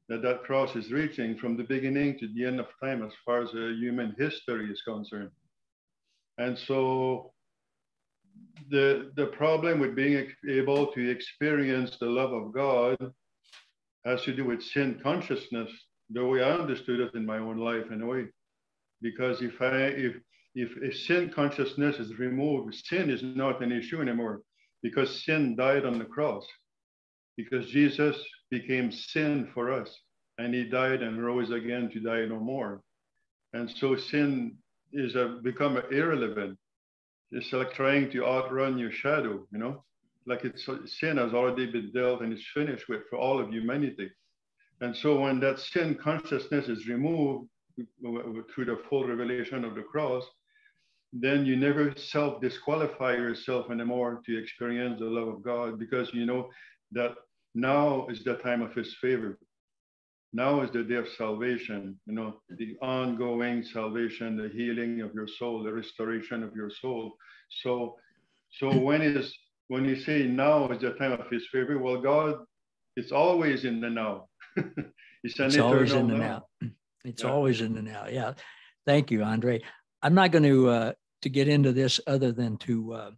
that that cross is reaching from the beginning to the end of time as far as uh, human history is concerned. And so the, the problem with being able to experience the love of God has to do with sin consciousness, the way I understood it in my own life in a way. Because if I if if, sin consciousness is removed, sin is not an issue anymore because sin died on the cross. Because Jesus became sin for us and he died and rose again to die no more. And so sin is a, become irrelevant it's like trying to outrun your shadow, you know, like it's sin has already been dealt and it's finished with for all of humanity. And so when that sin consciousness is removed through the full revelation of the cross, then you never self disqualify yourself anymore to experience the love of God because you know that now is the time of his favor. Now is the day of salvation, you know, the ongoing salvation, the healing of your soul, the restoration of your soul. So, so when is when you say now is the time of his favor, well, God is always in the now. it's, it's always in the now. now. It's yeah. always in the now. Yeah. Thank you, Andre. I'm not going to uh, to get into this other than to uh,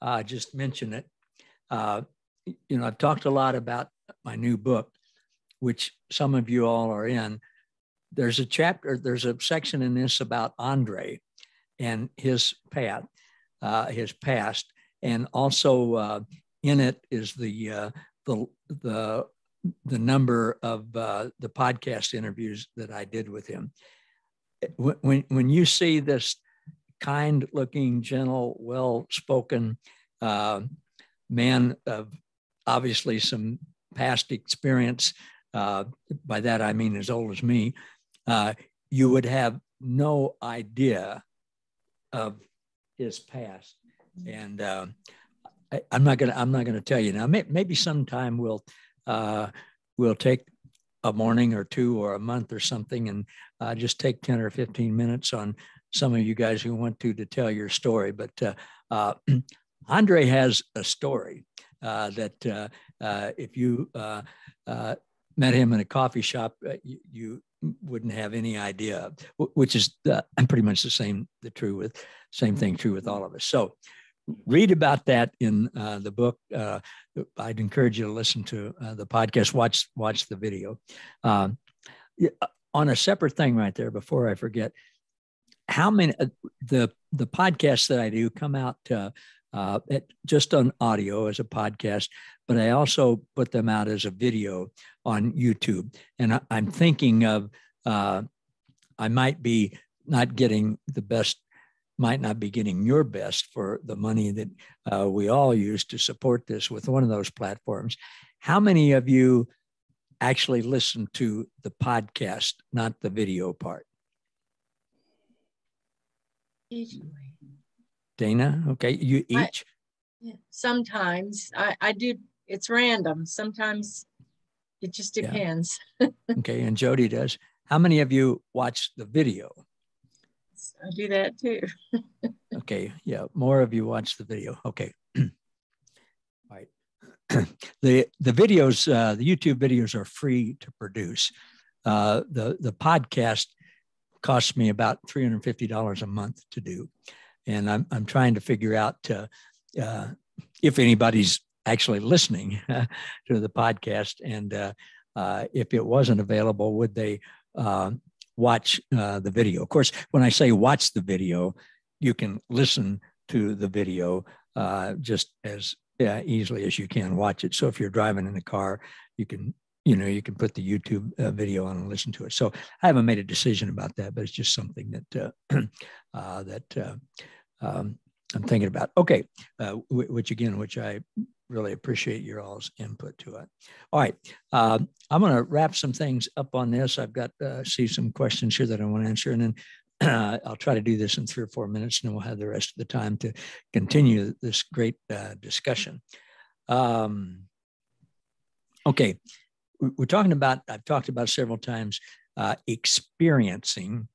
uh, just mention it. Uh, you know, I've talked a lot about my new book, which some of you all are in, there's a chapter, there's a section in this about Andre and his path, uh, his past, and also uh, in it is the uh, the the the number of uh, the podcast interviews that I did with him. When when you see this kind-looking, gentle, well-spoken uh, man of obviously some past experience uh, by that I mean as old as me, uh, you would have no idea of his past. And uh, I, am not gonna I'm not gonna tell you now. May, maybe sometime we'll uh, we'll take a morning or two or a month or something and uh, just take 10 or 15 minutes on some of you guys who want to to tell your story. But Andre has a story that if you met him in a coffee shop, you, you, wouldn't have any idea, which is pretty much the same the true with same thing true with all of us. So read about that in uh, the book. Uh, I'd encourage you to listen to uh, the podcast, watch watch the video. Um, on a separate thing, right there, before I forget, how many the the podcasts that I do come out uh, just on audio as a podcast, but I also put them out as a video on YouTube. And I, am thinking of, uh, I might be not getting the best, might not be getting your best for the money that uh, we all use to support this with one of those platforms. How many of you actually listen to the podcast, not the video part? Each. Dana, okay, you each? I, sometimes I, I do, it's random. Sometimes it just depends. Yeah. okay, and Jody does. How many of you watch the video? I do that too. okay, yeah, more of you watch the video. Okay. All right. the the videos, uh, the YouTube videos are free to produce. Uh, the the podcast costs me about three hundred fifty dollars a month to do and I'm I'm trying to figure out uh, uh, if anybody's actually listening to the podcast, and uh, uh, if it wasn't available, would they uh, watch uh, the video? Of course, when I say watch the video, you can listen to the video just as easily as you can watch it. So if you're driving in the car, you can you know you can put the youtube uh, video on and listen to it so i haven't made a decision about that but it's just something that uh, uh, that uh, um, i'm thinking about okay uh, which again which i really appreciate your all's input to it all right um, i'm going to wrap some things up on this i've got uh, see some questions here that i want to answer and then I'll try to do this in three or four minutes, and then we'll have the rest of the time to continue this great discussion. Um, okay, we're talking about, I've talked about several times, uh, experiencing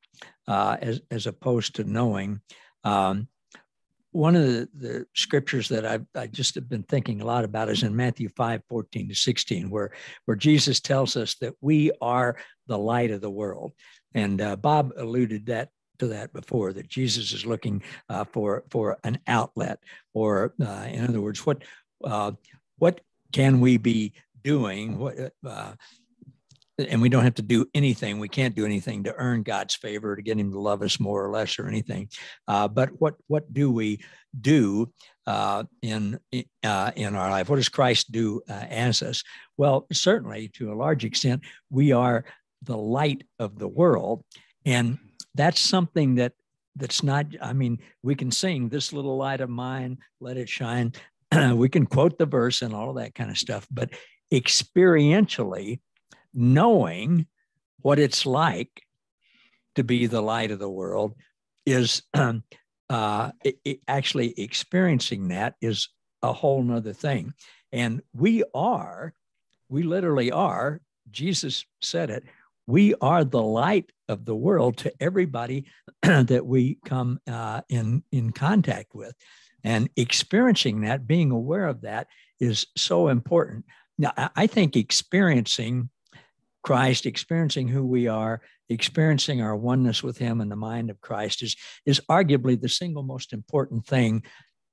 uh, as, as opposed to knowing. Um, one of the, the scriptures that I've, I just have been thinking a lot about is in Matthew 5 14 to 16, where, where Jesus tells us that we are the light of the world. And uh, Bob alluded that to that before that Jesus is looking uh, for for an outlet, or uh, in other words, what uh, what can we be doing what uh, and we don't have to do anything. We can't do anything to earn god's favor to get him to love us more or less or anything. Uh, but what what do we do uh, in uh, in our life? What does christ do uh, as us? Well certainly to a large extent we are the light of the world and that's something that that's not i mean we can sing this little light of mine let it shine. We can quote the verse and all that kind of stuff but experientially knowing what it's like to be the light of the world is um, uh, it, it actually experiencing that is a whole nother thing. And we are, we literally are, Jesus said it, we are the light of the world to everybody that we come uh, in, in contact with. And experiencing that, being aware of that is so important. Now, I think experiencing Christ, experiencing who we are, experiencing our oneness with Him in the mind of Christ is, is arguably the single most important thing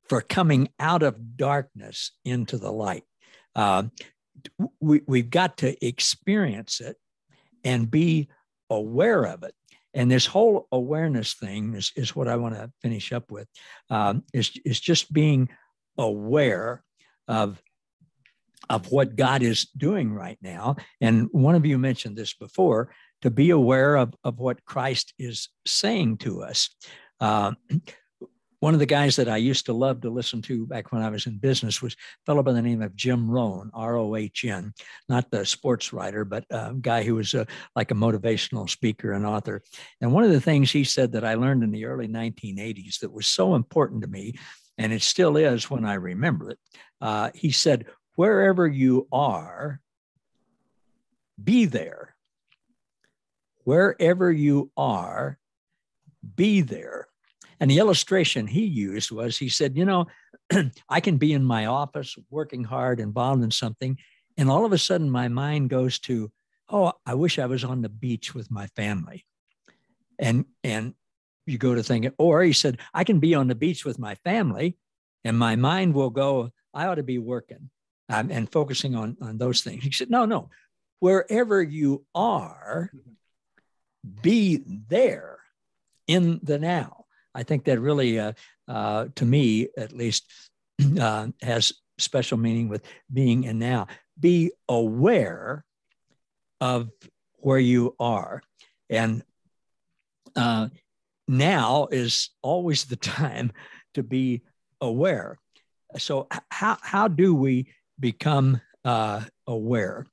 for coming out of darkness into the light. Uh, we, we've got to experience it and be aware of it. And this whole awareness thing is, is what I want to finish up with. Um, is, is just being aware of of what God is doing right now. And one of you mentioned this before to be aware of, of what Christ is saying to us. Uh, one of the guys that I used to love to listen to back when I was in business was a fellow by the name of Jim Rohn, R O H N, not the sports writer, but a guy who was a, like a motivational speaker and author. And one of the things he said that I learned in the early 1980s that was so important to me, and it still is when I remember it, uh, he said, Wherever you are, be there. Wherever you are, be there. And the illustration he used was he said, You know, I can be in my office working hard, involved in something, and all of a sudden my mind goes to, Oh, I wish I was on the beach with my family. And, and you go to think, or he said, I can be on the beach with my family, and my mind will go, I ought to be working um, and focusing on, on those things. He said, No, no, wherever you are, be there in the now. I think that really, uh, uh, to me at least, uh, has special meaning with being in now. Be aware of where you are. And uh, now is always the time to be aware. So, how, how do we become uh, aware?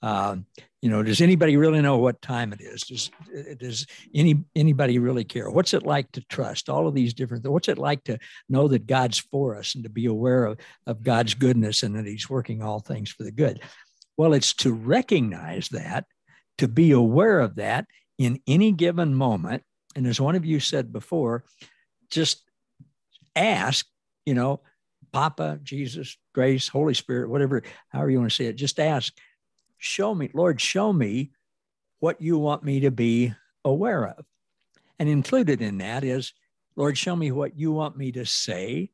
Uh, you know, does anybody really know what time it is? Does does any anybody really care? What's it like to trust all of these different? What's it like to know that God's for us and to be aware of, of God's goodness and that He's working all things for the good? Well, it's to recognize that, to be aware of that in any given moment. And as one of you said before, just ask, you know, Papa, Jesus, Grace, Holy Spirit, whatever, however you want to say it, just ask show me, Lord, show me what you want me to be aware of. And included in that is, Lord, show me what you want me to say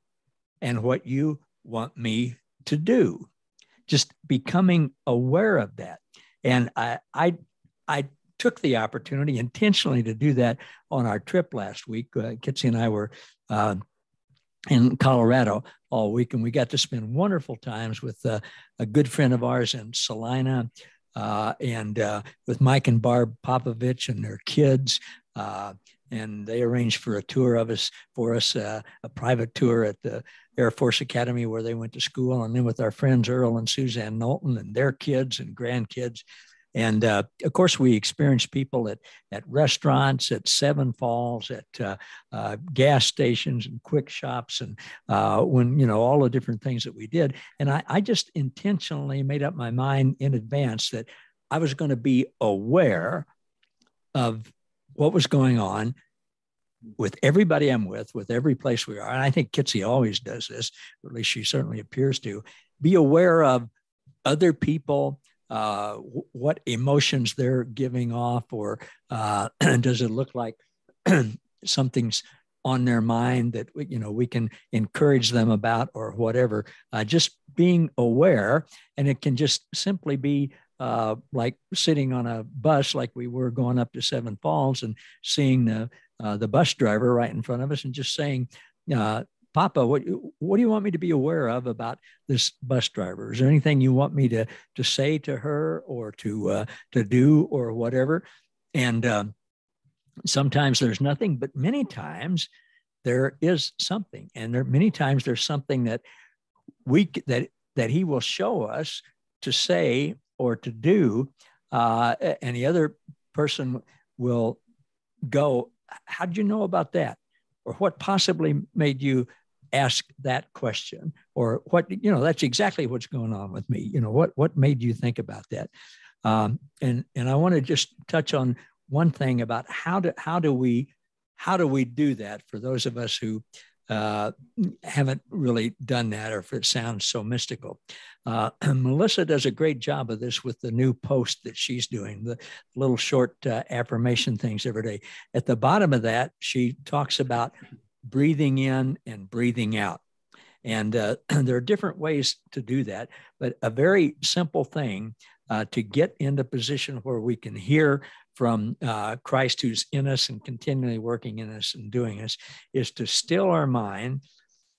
and what you want me to do. Just becoming aware of that. And I, I, I took the opportunity intentionally to do that on our trip last week. Uh, Kitsy and I were uh, in Colorado all week, and we got to spend wonderful times with uh, a good friend of ours in Salina, uh, and uh, with Mike and Barb Popovich and their kids. Uh, and they arranged for a tour of us for us, uh, a private tour at the Air Force Academy where they went to school, and then with our friends Earl and Suzanne Knowlton and their kids and grandkids. And uh, of course, we experienced people at, at restaurants, at Seven Falls, at uh, uh, gas stations and quick shops, and uh, when, you know, all the different things that we did. And I, I just intentionally made up my mind in advance that I was going to be aware of what was going on with everybody I'm with, with every place we are. And I think Kitsy always does this, or at least she certainly appears to be aware of other people uh, what emotions they're giving off, or uh, does it look like something's on their mind that you know we can encourage them about, or whatever? Uh, just being aware, and it can just simply be uh, like sitting on a bus, like we were going up to Seven Falls, and seeing the uh, the bus driver right in front of us, and just saying, uh, Papa, what what do you want me to be aware of about this bus driver? Is there anything you want me to to say to her or to uh, to do or whatever? And uh, sometimes there's nothing, but many times there is something, and there many times there's something that we that that he will show us to say or to do, uh, and the other person will go. How did you know about that? Or what possibly made you ask that question or what you know that's exactly what's going on with me. You know what what made you think about that? Um, and and i want to just touch on one thing about how do how do we how do we do that for those of us who uh, haven't really done that or if it sounds so mystical. Uh, melissa does a great job of this with the new post that she's doing the little short uh, affirmation things every day. At the bottom of that she talks about breathing in and breathing out. And uh, there are different ways to do that, but a very simple thing uh, to get into position where we can hear from uh, Christ who's in us and continually working in us and doing us is to still our mind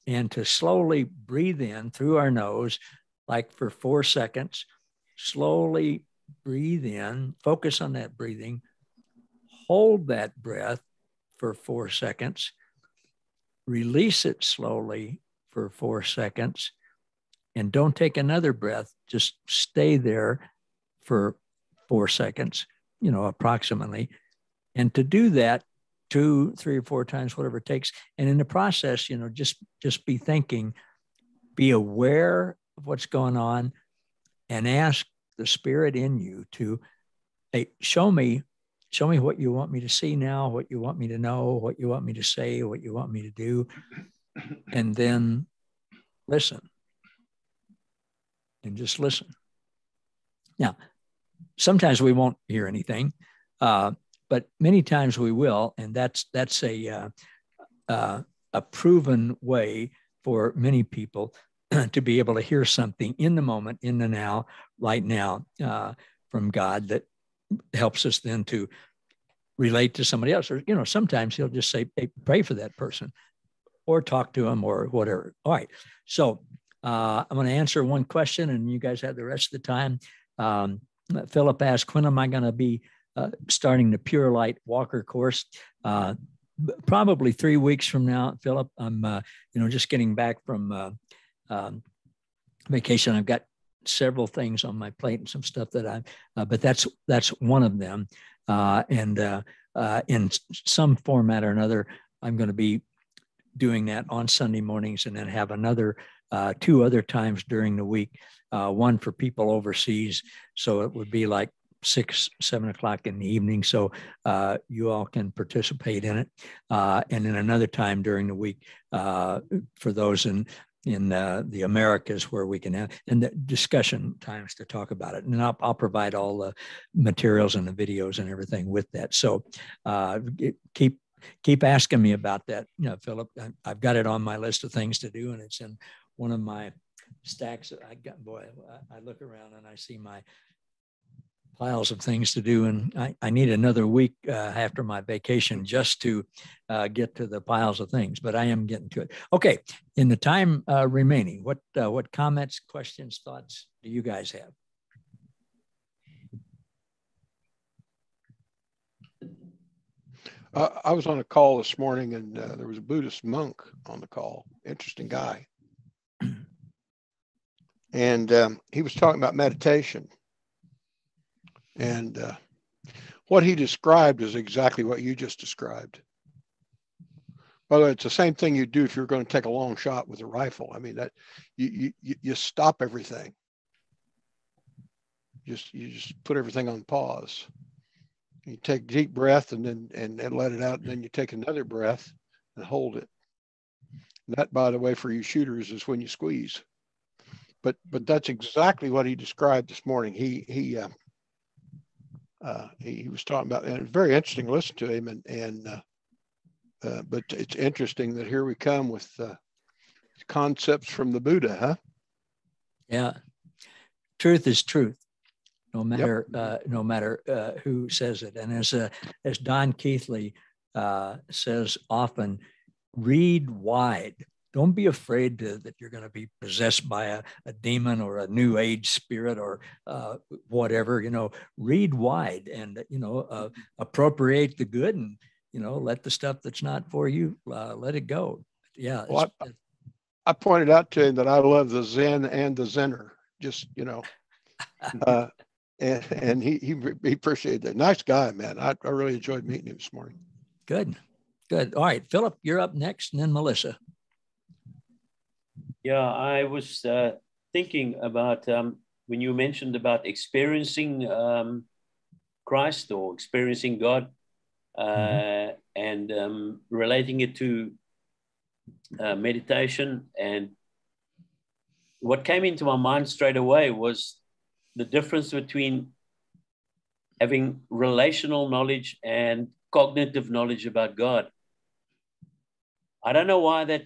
and to slowly breathe in through our nose, like for four seconds, slowly breathe in, focus on that breathing, hold that breath for four seconds release it slowly for four seconds and don't take another breath. Just stay there for four seconds, you know, approximately. And to do that two, three or four times, whatever it takes. And in the process, you know, just just be thinking, be aware of what's going on and ask the spirit in you to hey, show me show me what you want me to see now what you want me to know what you want me to say what you want me to do and then listen. And just listen. Now sometimes we won't hear anything uh, but many times we will and that's that's a uh, uh, a proven way for many people to be able to hear something in the moment, in the now, right now, uh, from God that helps us then to relate to somebody else. Or, you know, sometimes he'll just say, hey, pray for that person or talk to him or whatever. All right. So uh, I'm going to answer one question and you guys have the rest of the time. Um, Philip asked, when am I going to be uh, starting the Pure Light Walker course? Uh, probably three weeks from now, Philip. I'm, uh, you know, just getting back from uh, um, vacation. I've got several things on my plate and some stuff that I, uh, but that's that's one of them. Uh, and uh, uh in some format or another, I'm going to be doing that on Sunday mornings, and then have another uh, two other times during the week. Uh, one for people overseas, so it would be like six, seven o'clock in the evening. So uh, you all can participate in it. Uh, and then another time during the week uh, for those in in uh, the Americas where we can have and the discussion times to talk about it. And I'll, I'll, provide all the materials and the videos and everything with that. So uh, keep keep asking me about that, you know, Philip. I've got it on my list of things to do, and it's in one of my stacks. I got boy, I look around and I see my piles of things to do, and I, I need another week uh, after my vacation just to uh, get to the piles of things. But I am getting to it. Okay, in the time uh, remaining, what uh, what comments, questions, thoughts do you guys have? I was on a call this morning, and uh, there was a Buddhist monk on the call. Interesting guy, and um, he was talking about meditation and uh, what he described is exactly what you just described. By the way, it's the same thing you do if you're going to take a long shot with a rifle. I mean that you you you stop everything. Just you just put everything on pause. You take deep breath and then and, and let it out, and then you take another breath and hold it. And that, by the way, for you shooters, is when you squeeze. But but that's exactly what he described this morning. He he uh, uh, he, he, was talking about, and very interesting to listen to him. And, and uh, uh, but it's interesting that here we come with uh, concepts from the Buddha, huh? Yeah, truth is truth, no matter yep. Uh, no matter uh, who says it. And as as Don Keathley says often, read wide don't be afraid to, that you're going to be possessed by a, a, demon or a new age spirit or uh, whatever you know read wide and you know uh, appropriate the good and you know let the stuff that's not for you uh, let it go. Yeah well, I, I, pointed out to him that i love the zen and the zenner just you know uh, and, and he, he he appreciated that. Nice guy man. I, I really enjoyed meeting him this morning. Good good. All right philip you're up next and then melissa yeah, I was uh, thinking about um, when you mentioned about experiencing um, Christ or experiencing God uh, mm-hmm. and um, relating it to uh, meditation. And what came into my mind straight away was the difference between having relational knowledge and cognitive knowledge about God. I don't know why that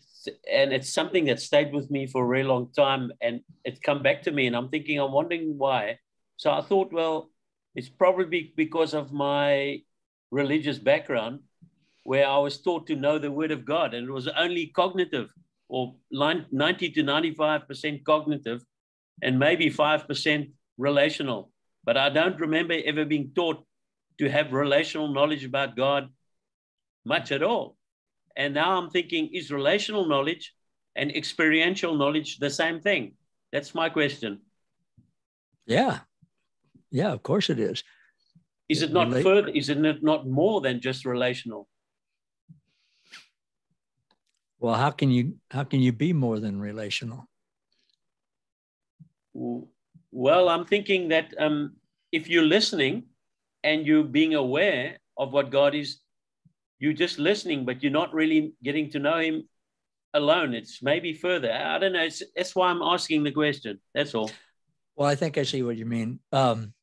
and it's something that stayed with me for a really long time and it's come back to me and i'm thinking i'm wondering why. So i thought well it's probably because of my religious background where i was taught to know the word of god and it was only cognitive or 90 to 95% cognitive and maybe 5% relational. But i don't remember ever being taught to have relational knowledge about god much at all And now I'm thinking, is relational knowledge and experiential knowledge the same thing? That's my question. Yeah. Yeah, of course it is. Is it not Relate- further? Is it not more than just relational? Well, how can you how can you be more than relational? Well, I'm thinking that um, if you're listening and you're being aware of what God is, you're just listening, but you're not really getting to know Him alone. It's maybe further. I don't know. It's, that's why I'm asking the question. That's all. Well, I think I see what you mean. Um,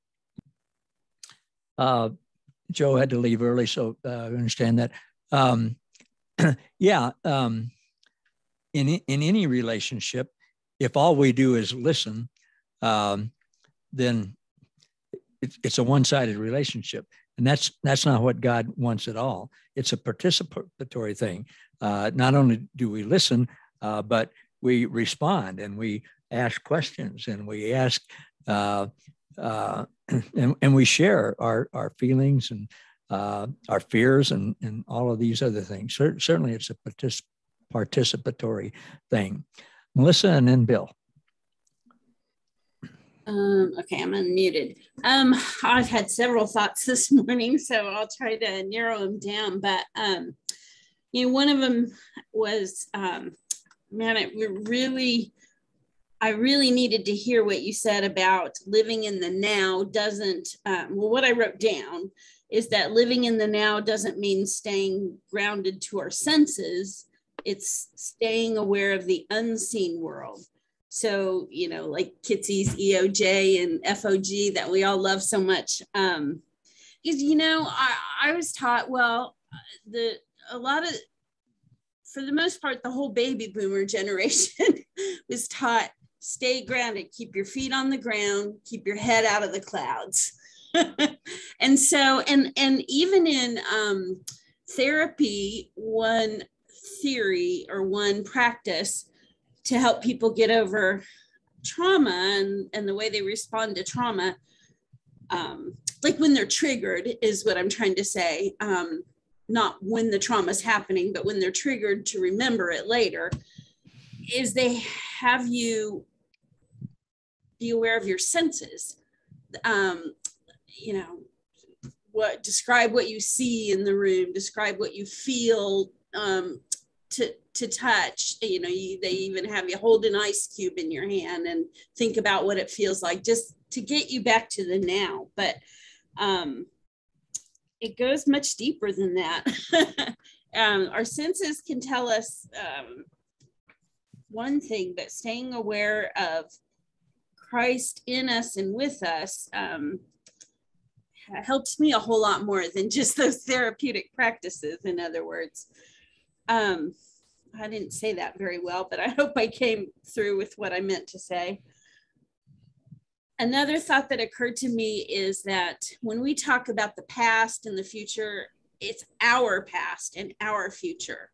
uh, Joe had to leave early, so uh, I understand that. Um, yeah, um, in in any relationship, if all we do is listen, um, then it's, it's a one-sided relationship, and that's that's not what God wants at all. It's a participatory thing. Uh, not only do we listen, uh, but we respond and we ask questions and we ask uh, uh, and, and we share our our feelings and uh, our fears and and all of these other things. Cer- certainly, it's a partic- participatory thing. Melissa and then Bill. Um, okay, I'm unmuted. Um, I've had several thoughts this morning, so I'll try to narrow them down. But um, you know, one of them was, um, man, it really, I really needed to hear what you said about living in the now. Doesn't um, well, what I wrote down is that living in the now doesn't mean staying grounded to our senses. It's staying aware of the unseen world. So, you know, like Kitsy's EOJ and FOG that we all love so much. Um, is, you know, I, I was taught, well, the, a lot of, for the most part, the whole baby boomer generation was taught stay grounded, keep your feet on the ground, keep your head out of the clouds. and so, and, and even in um, therapy, one theory or one practice to help people get over trauma and, and the way they respond to trauma um, like when they're triggered is what i'm trying to say um, not when the trauma is happening but when they're triggered to remember it later is they have you be aware of your senses. Um, you know what describe what you see in the room describe what you feel um, to to touch you know you, they even have you hold an ice cube in your hand and think about what it feels like just to get you back to the now. But um it goes much deeper than that. Um, our senses can tell us um, one thing but staying aware of christ in us and with us um, helps me a whole lot more than just those therapeutic practices in other words. Um, I didn't say that very well, but I hope I came through with what I meant to say. Another thought that occurred to me is that when we talk about the past and the future, it's our past and our future.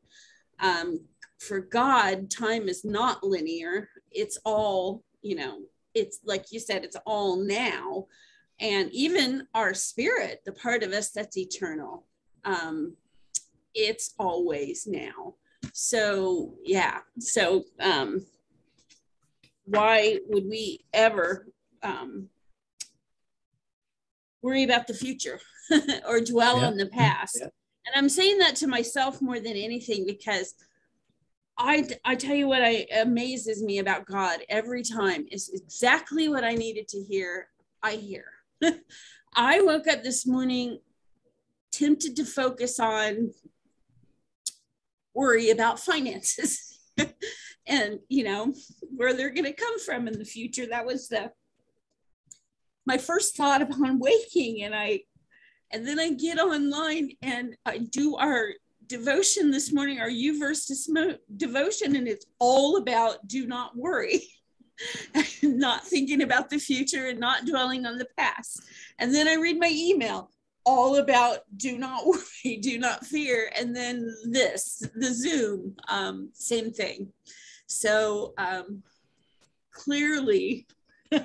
Um, for God, time is not linear. It's all, you know, it's like you said, it's all now. And even our spirit, the part of us that's eternal, um, it's always now so yeah so um why would we ever um worry about the future or dwell Yeah. on the past Yeah. and i'm saying that to myself more than anything because I, I tell you what I, amazes me about God every time is exactly what I needed to hear. I hear. I woke up this morning tempted to focus on worry about finances and you know where they're going to come from in the future. That was the my first thought upon waking and i and then i get online and i do our devotion this morning our u verse devotion and it's all about do not worry not thinking about the future and not dwelling on the past. And then i read my email all about do not worry, do not fear. And then this, the Zoom, um, same thing. So um, clearly,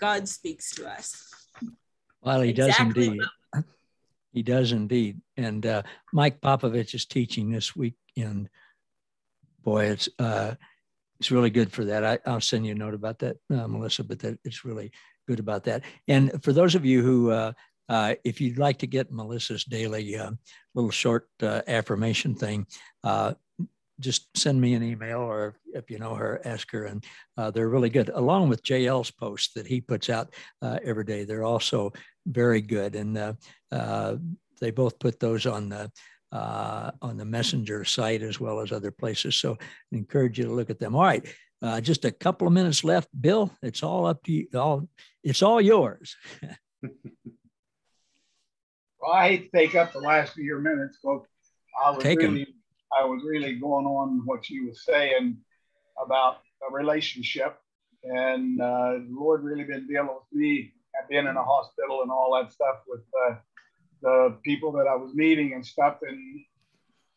God speaks to us. Well, he Exactly does indeed. He does indeed. And uh, Mike Popovich is teaching this week end. Boy, it's uh, it's really good for that. I, will send you a note about that, uh, Melissa. But that it's really good about that. And for those of you who, uh, if you'd like to get Melissa's daily uh, little short uh, affirmation thing, uh, just send me an email or if you know her, ask her. And uh, they're really good, along with JL's posts that he puts out every day. They're also very good. And they both put those on the on the messenger site as well as other places. So I encourage you to look at them. All right. Uh, just a couple of minutes left. Bill, it's all up to you. All it's all yours. well, I hate to take up the last few minutes, but I was take really them I was really going on what you were saying about a relationship, and uh, the Lord really been dealing with me. I've been in a hospital and all that stuff with uh, the people that I was meeting and stuff, and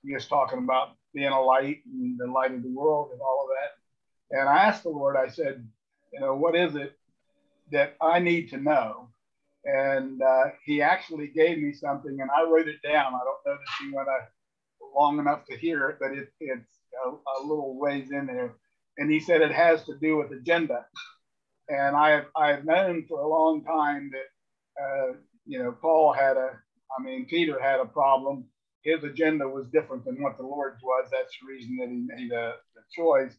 just talking about being a light and the light of the world and all of that. And I asked the Lord, I said, you know, what is it that I need to know? And uh, He actually gave me something, and I wrote it down. I don't know that you went to long enough to hear it, but it, it's a, a, little ways in there. And he said it has to do with agenda. And I've, I've known for a long time that, uh, you know, Paul had a, I mean, Peter had a problem. His agenda was different than what the Lord's was. That's the reason that he made a, a choice.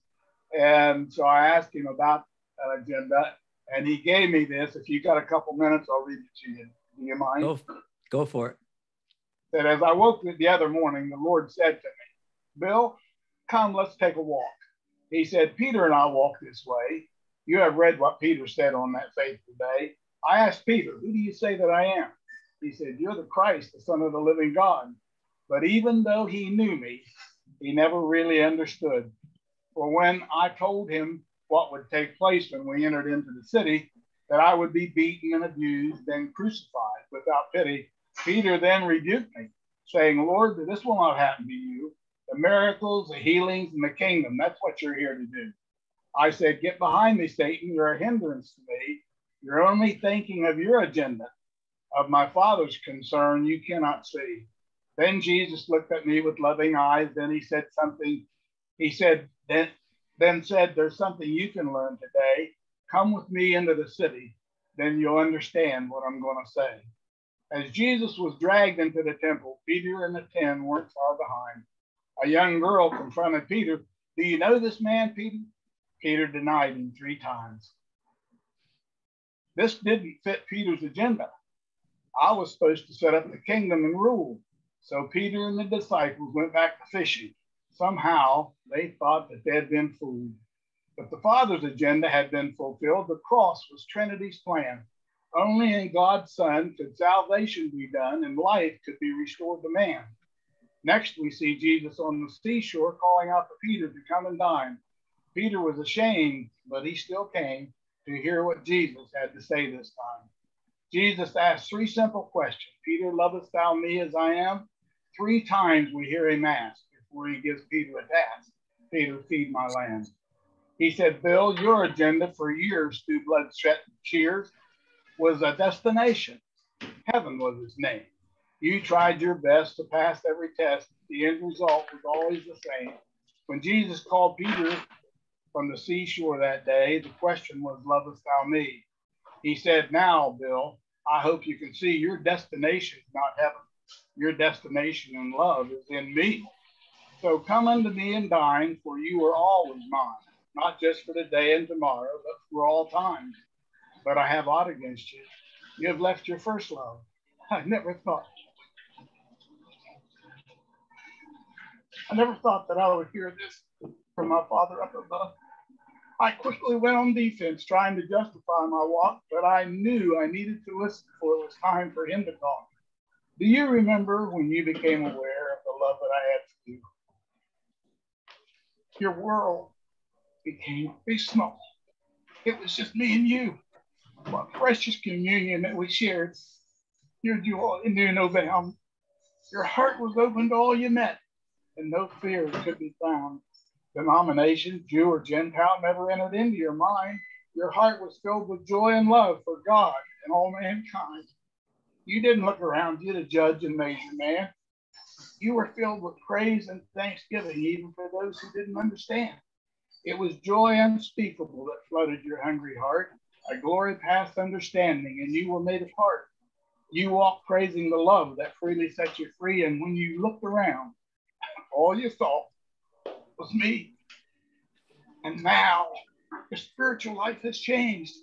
And so I asked him about that agenda, and he gave me this. If you got a couple minutes, I'll read it to you. Do you mind? Go, go for it that as I woke the other morning, the Lord said to me, Bill, come, let's take a walk. He said, Peter and I walk this way. You have read what Peter said on that faithful day. I asked Peter, Who do you say that I am? He said, You're the Christ, the Son of the living God. But even though he knew me, he never really understood. For when I told him what would take place when we entered into the city, that I would be beaten and abused, then crucified without pity, Peter then rebuked me, saying, Lord, this will not happen to you. The miracles, the healings, and the kingdom, that's what you're here to do. I said, Get behind me, Satan. You're a hindrance to me. You're only thinking of your agenda. Of my Father's concern, you cannot see. Then Jesus looked at me with loving eyes. Then he said something. He said, then, then said, There's something you can learn today. Come with me into the city. Then you'll understand what I'm going to say. As Jesus was dragged into the temple, Peter and the ten weren't far behind. A young girl confronted Peter. Do you know this man, Peter? Peter denied him three times. This didn't fit Peter's agenda. I was supposed to set up the kingdom and rule. So Peter and the disciples went back to fishing. Somehow they thought that they had been fooled. But the Father's agenda had been fulfilled. The cross was Trinity's plan. Only in God's Son could salvation be done and life could be restored to man. Next, we see Jesus on the seashore calling out to Peter to come and dine. Peter was ashamed, but he still came to hear what Jesus had to say this time. Jesus asked three simple questions Peter, lovest thou me as I am? Three times we hear him ask before he gives Peter a task Peter, feed my lambs. He said, Bill, your agenda for years through blood, sweat, and tears was a destination. Heaven was his name. You tried your best to pass every test. The end result was always the same. When Jesus called Peter from the seashore that day, the question was, Lovest thou me? He said, Now, Bill, I hope you can see your destination is not heaven. Your destination in love is in me. So come unto me and dine, for you are always mine, not just for the day and tomorrow, but for all times but I have aught against you. You have left your first love. I never thought. I never thought that I would hear this from my father up above. I quickly went on defense, trying to justify my walk, but I knew I needed to listen before it was time for him to talk. Do you remember when you became aware of the love that I had for you? Your world became small. It was just me and you what precious communion that we shared. Here you all in there, no bound. Your heart was open to all you met, and no fear could be found. Denomination, Jew or Gentile, never entered into your mind. Your heart was filled with joy and love for God and all mankind. You didn't look around you to judge and measure man. You were filled with praise and thanksgiving, even for those who didn't understand. It was joy unspeakable that flooded your hungry heart, a glory past understanding, and you were made a part. You walked praising the love that freely set you free, and when you looked around, all you saw was me. And now your spiritual life has changed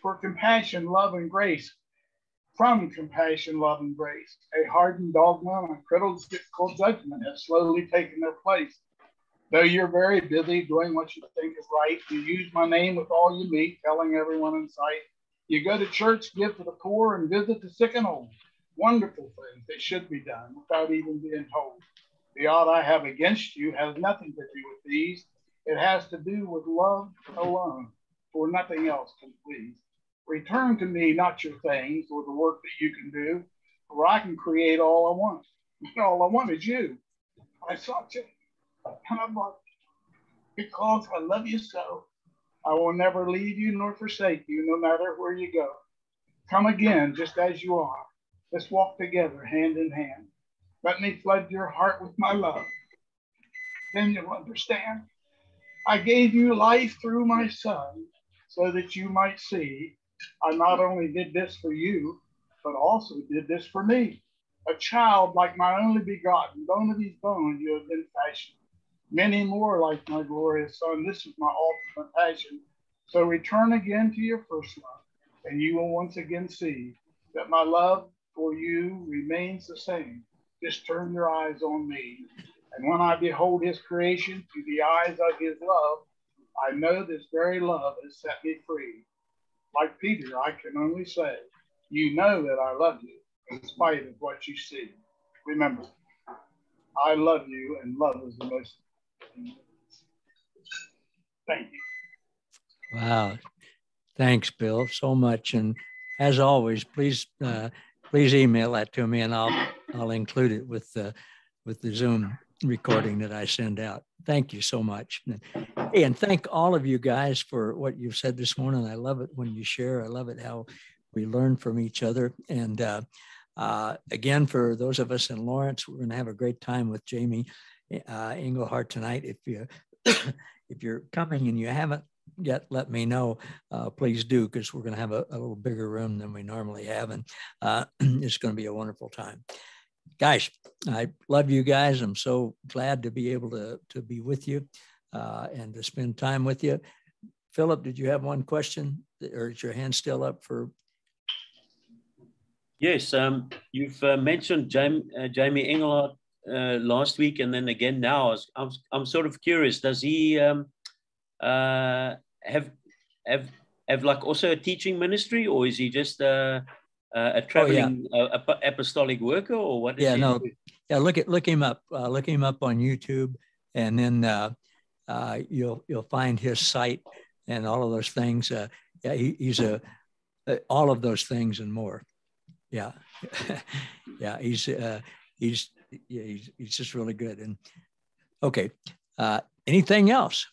for compassion, love, and grace. From compassion, love, and grace, a hardened dogma and critical judgment have slowly taken their place. Though you're very busy doing what you think is right, you use my name with all you meet, telling everyone in sight. You go to church, give to the poor, and visit the sick and old. Wonderful things that should be done without even being told. The odd I have against you has nothing to do with these. It has to do with love alone, for nothing else can please. Return to me not your things or the work that you can do, for I can create all I want. all I want is you. I sought you and I love you because I love you so. I will never leave you nor forsake you, no matter where you go. Come again, just as you are. Let's walk together, hand in hand. Let me flood your heart with my love. Then you'll understand. I gave you life through my son so that you might see I not only did this for you, but also did this for me. A child like my only begotten, bone of his bone, you have been fashioned many more like my glorious Son. This is my ultimate passion. So return again to your first love, and you will once again see that my love for you remains the same. Just turn your eyes on me. And when I behold his creation through the eyes of his love, I know this very love has set me free. Like Peter, I can only say, You know that I love you in spite of what you see. Remember, I love you, and love is the most Thank you. Wow. Thanks, Bill, so much. And as always, please uh, please email that to me, and I'll I'll include it with the with the Zoom recording that I send out. Thank you so much, and thank all of you guys for what you've said this morning. I love it when you share. I love it how we learn from each other. And uh, uh, again, for those of us in Lawrence, we're going to have a great time with Jamie uh, Englehart tonight. If you if you're coming and you haven't yet, let me know. Uh, please do because we're going to have a, a, little bigger room than we normally have, and uh, it's going to be a wonderful time. Guys, I love you guys. I'm so glad to be able to to be with you uh, and to spend time with you. Philip, did you have one question, or is your hand still up for Yes, um, you've uh, mentioned Jamie, uh, Jamie Englehart uh, last week and then again now. I'm, I'm sort of curious. Does he um, uh, have have have like also a teaching ministry, or is he just a, a traveling oh, yeah. uh, apostolic worker, or what? yeah, no, do? yeah. Look at look him up. Uh, look him up on YouTube, and then uh, uh, you'll you'll find his site and all of those things. Uh, yeah, he, he's a all of those things and more. Yeah, yeah. He's he's yeah, he's, he's just really good. And okay, uh, anything else?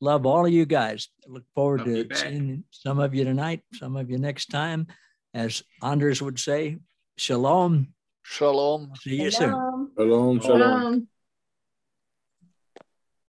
Love all of you guys. Look forward Love to seeing some of you tonight, some of you next time. As Anders would say, shalom. Shalom. See you soon. Shalom. Shalom. shalom.